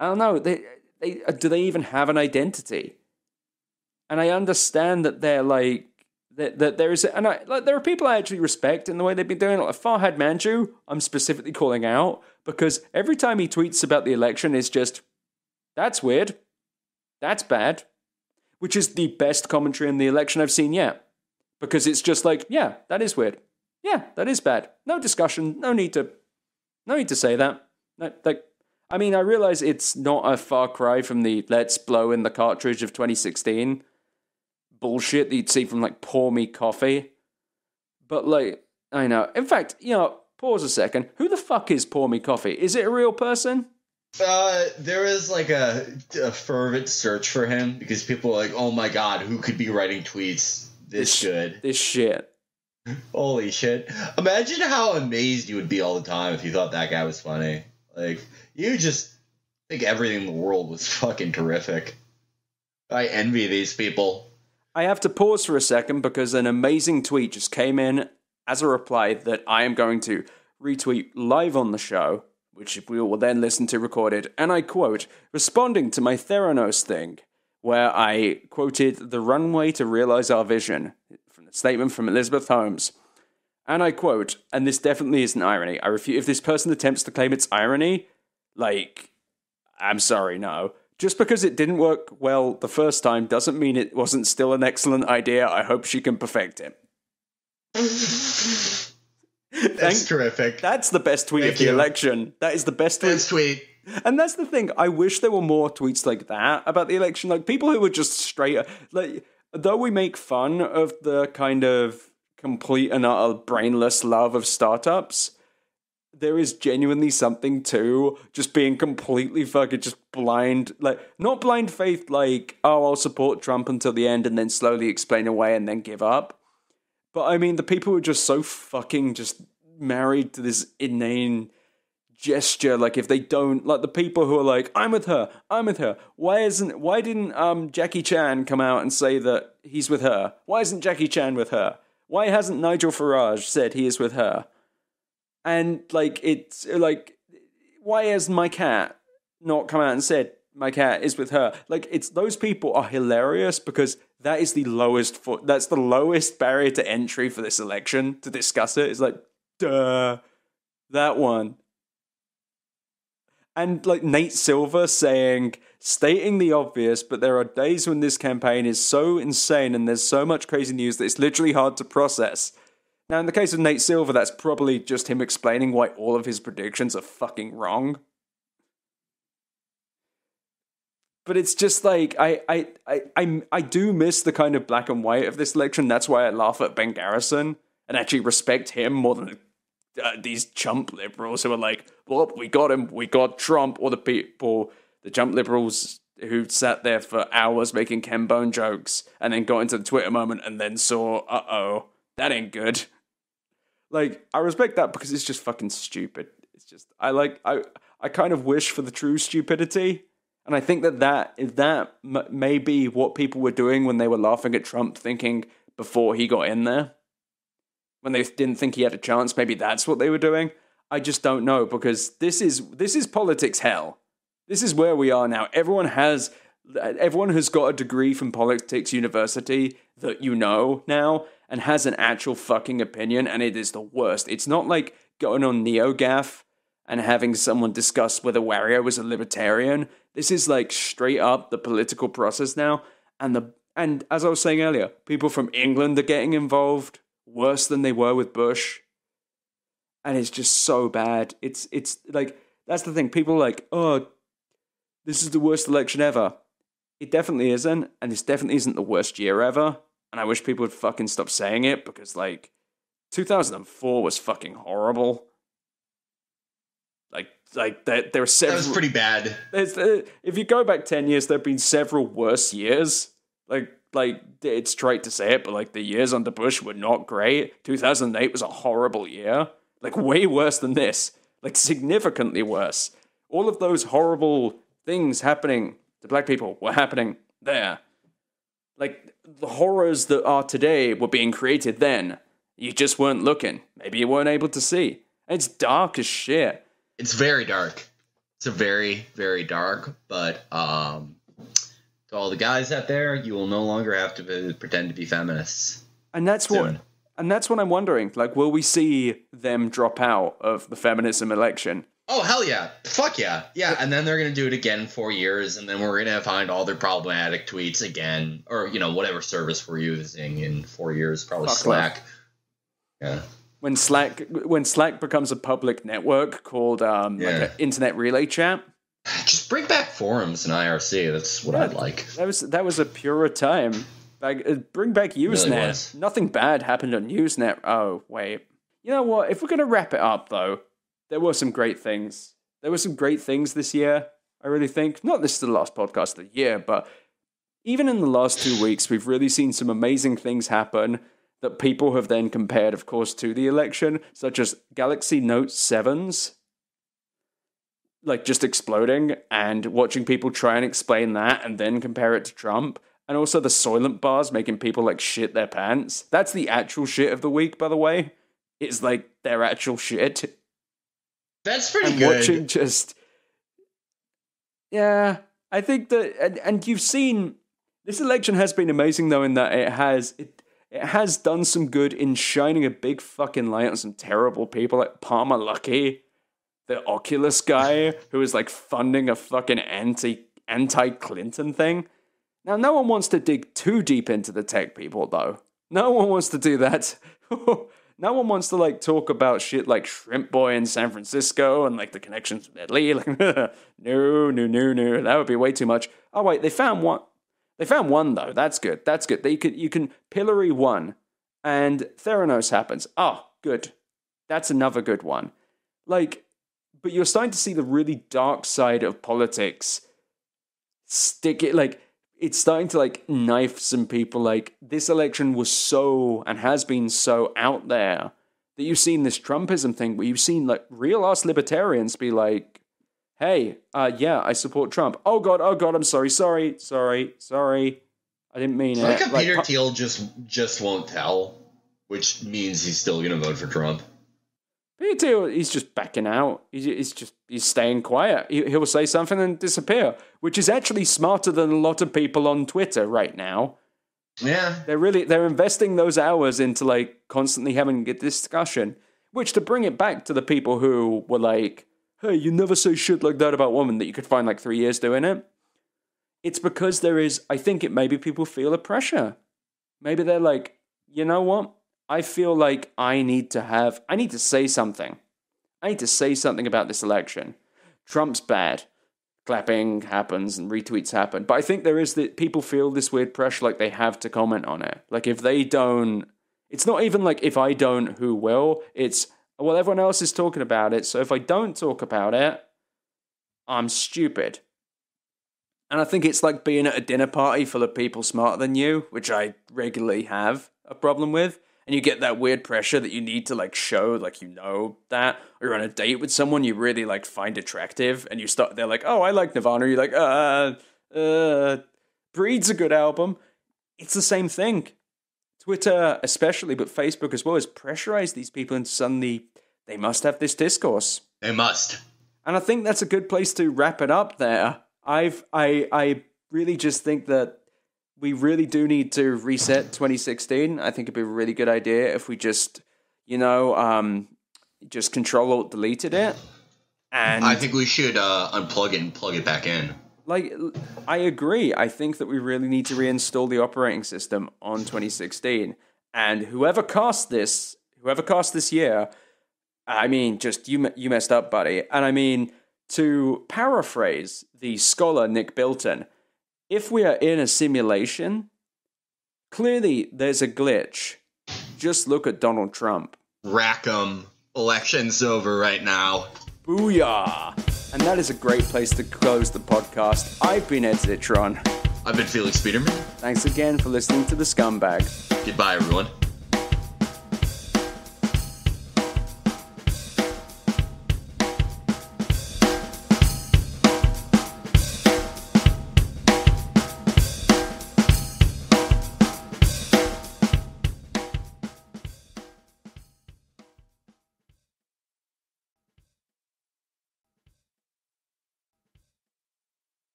i don't know they they uh, do they even have an identity and i understand that they're like that, that there is and I, like there are people I actually respect in the way they've been doing it. Like Farhad Manjoo, I'm specifically calling out because every time he tweets about the election, it's just that's weird, that's bad, which is the best commentary in the election I've seen yet. Because it's just like, yeah, that is weird. Yeah, that is bad. No discussion. No need to. No need to say that. No, like, I mean, I realize it's not a far cry from the "Let's blow in the cartridge" of 2016 bullshit that you'd see from like Pour Me Coffee. But like, I know. In fact, you know, pause a second. Who the fuck is Pour Me Coffee? Is it a real person? Uh, there is like a, a fervent search for him because people are like, oh my god, who could be writing tweets this, this good? This shit. [LAUGHS] Holy shit. Imagine how amazed you would be all the time if you thought that guy was funny. Like, you just think everything in the world was fucking terrific. I envy these people. I have to pause for a second because an amazing tweet just came in as a reply that I am going to retweet live on the show which we will then listen to recorded, and I quote, responding to my Theranos thing, where I quoted the runway to realize our vision from the statement from Elizabeth Holmes. And I quote, and this definitely isn't irony. I refute if this person attempts to claim it's irony, like, I'm sorry, no. Just because it didn't work well the first time doesn't mean it wasn't still an excellent idea. I hope she can perfect it. [LAUGHS] That's Thank, terrific. That's the best tweet Thank of the you. election. That is the best tweet. Best tweet. And that's the thing. I wish there were more tweets like that about the election. Like people who were just straight like though we make fun of the kind of complete and utter brainless love of startups, there is genuinely something to just being completely fucking just blind like not blind faith like, oh I'll support Trump until the end and then slowly explain away and then give up but I mean, the people are just so fucking just married to this inane gesture. Like, if they don't, like the people who are like, "I'm with her, I'm with her." Why isn't? Why didn't um Jackie Chan come out and say that he's with her? Why isn't Jackie Chan with her? Why hasn't Nigel Farage said he is with her? And like, it's like, why has my cat not come out and said my cat is with her? Like, it's those people are hilarious because that is the lowest foot. That's the lowest barrier to entry for this election to discuss it. It's like, duh, that one. And like Nate Silver saying, stating the obvious, but there are days when this campaign is so insane and there's so much crazy news that it's literally hard to process. Now, in the case of Nate Silver, that's probably just him explaining why all of his predictions are fucking wrong. But it's just like I, I, I, I, I do miss the kind of black and white of this election. That's why I laugh at Ben Garrison and actually respect him more than uh, these chump liberals who are like, "Well, we got him, we got Trump," or the people, the chump liberals who sat there for hours making Ken Bone jokes and then got into the Twitter moment and then saw, "Uh oh, that ain't good." Like, I respect that because it's just fucking stupid. It's just I like I I kind of wish for the true stupidity. And I think that that that m- may be what people were doing when they were laughing at Trump, thinking before he got in there when they didn't think he had a chance. Maybe that's what they were doing. I just don't know because this is this is politics hell. This is where we are now. Everyone has everyone has got a degree from politics university that you know now and has an actual fucking opinion and it is the worst. It's not like going on NeoGAF and having someone discuss whether Wario was a libertarian. This is like straight up the political process now and the and as I was saying earlier, people from England are getting involved worse than they were with Bush. And it's just so bad. It's it's like that's the thing. People are like, oh, this is the worst election ever. It definitely isn't, and this definitely isn't the worst year ever. And I wish people would fucking stop saying it because like 2004 was fucking horrible. Like like there there are several. That was pretty bad. There's, uh, if you go back 10 years, there've been several worse years. Like like it's trite to say it, but like the years under Bush were not great. 2008 was a horrible year, like way worse than this, like significantly worse. All of those horrible things happening to black people were happening there. Like the horrors that are today were being created then. You just weren't looking. Maybe you weren't able to see. It's dark as shit. It's very dark. It's a very very dark, but um to all the guys out there, you will no longer have to pretend to be feminists. And that's soon. what and that's what I'm wondering. Like, will we see them drop out of the feminism election? Oh hell yeah! Fuck yeah, yeah! And then they're gonna do it again in four years, and then we're gonna find all their problematic tweets again, or you know whatever service we're using in four years, probably Fuck Slack. Love. Yeah. When Slack when Slack becomes a public network called um, yeah. like an internet relay chat, [SIGHS] just bring back forums and IRC. That's what yeah, I'd like. That was that was a purer time. Like, uh, bring back Usenet. Really Nothing bad happened on Usenet. Oh wait, you know what? If we're gonna wrap it up, though, there were some great things. There were some great things this year. I really think. Not this is the last podcast of the year, but even in the last two weeks, we've really seen some amazing things happen that people have then compared, of course, to the election, such as Galaxy Note 7s like just exploding and watching people try and explain that and then compare it to Trump. And also the Soylent bars making people like shit their pants. That's the actual shit of the week, by the way. It's like their actual shit. That's pretty and good. Watching just, yeah, I think that, and, and you've seen this election has been amazing though in that it has it it has done some good in shining a big fucking light on some terrible people like Palmer Luckey the Oculus guy who is like funding a fucking anti anti Clinton thing. Now, no one wants to dig too deep into the tech people, though. No one wants to do that. [LAUGHS] no one wants to like talk about shit like Shrimp Boy in San Francisco and like the connections with Lee. Like, [LAUGHS] no, no, no, no, that would be way too much. Oh wait, they found one. They found one though. That's good. That's good. They could you can pillory one, and Theranos happens. Oh, good. That's another good one. Like but you're starting to see the really dark side of politics stick it like it's starting to like knife some people like this election was so and has been so out there that you've seen this trumpism thing where you've seen like real ass libertarians be like hey uh yeah i support trump. Oh god oh god i'm sorry sorry sorry sorry. I didn't mean it's it. like, peter thiel just just won't tell which means he's still gonna vote for trump he's just backing out. He's just he's staying quiet. He, will say something and disappear, which is actually smarter than a lot of people on Twitter right now. Yeah, they're really they're investing those hours into like constantly having a discussion. Which to bring it back to the people who were like, "Hey, you never say shit like that about women," that you could find like three years doing it. It's because there is. I think it maybe people feel a pressure. Maybe they're like, you know what? I feel like I need to have, I need to say something. I need to say something about this election. Trump's bad. Clapping happens and retweets happen. But I think there is that people feel this weird pressure like they have to comment on it. Like if they don't, it's not even like if I don't, who will? It's, well, everyone else is talking about it. So if I don't talk about it, I'm stupid. And I think it's like being at a dinner party full of people smarter than you, which I regularly have a problem with. And you get that weird pressure that you need to like show, like you know that, or you're on a date with someone you really like find attractive, and you start, they're like, oh, I like Nirvana. You're like, uh, uh, Breed's a good album. It's the same thing. Twitter, especially, but Facebook as well, has pressurized these people into suddenly they must have this discourse. They must. And I think that's a good place to wrap it up there. I've I I really just think that we really do need to reset 2016. I think it'd be a really good idea if we just, you know, um, just control alt deleted it. And I think we should uh, unplug it and plug it back in. like I agree. I think that we really need to reinstall the operating system on 2016. And whoever cast this, whoever cast this year, I mean, just you you messed up, buddy. And I mean, to paraphrase the scholar Nick Bilton, if we are in a simulation, clearly there's a glitch. Just look at Donald Trump. Rackham. Election's over right now. Booyah! And that is a great place to close the podcast. I've been Ed Zitron. I've been Felix Biederman. Thanks again for listening to The Scumbag. Goodbye, everyone.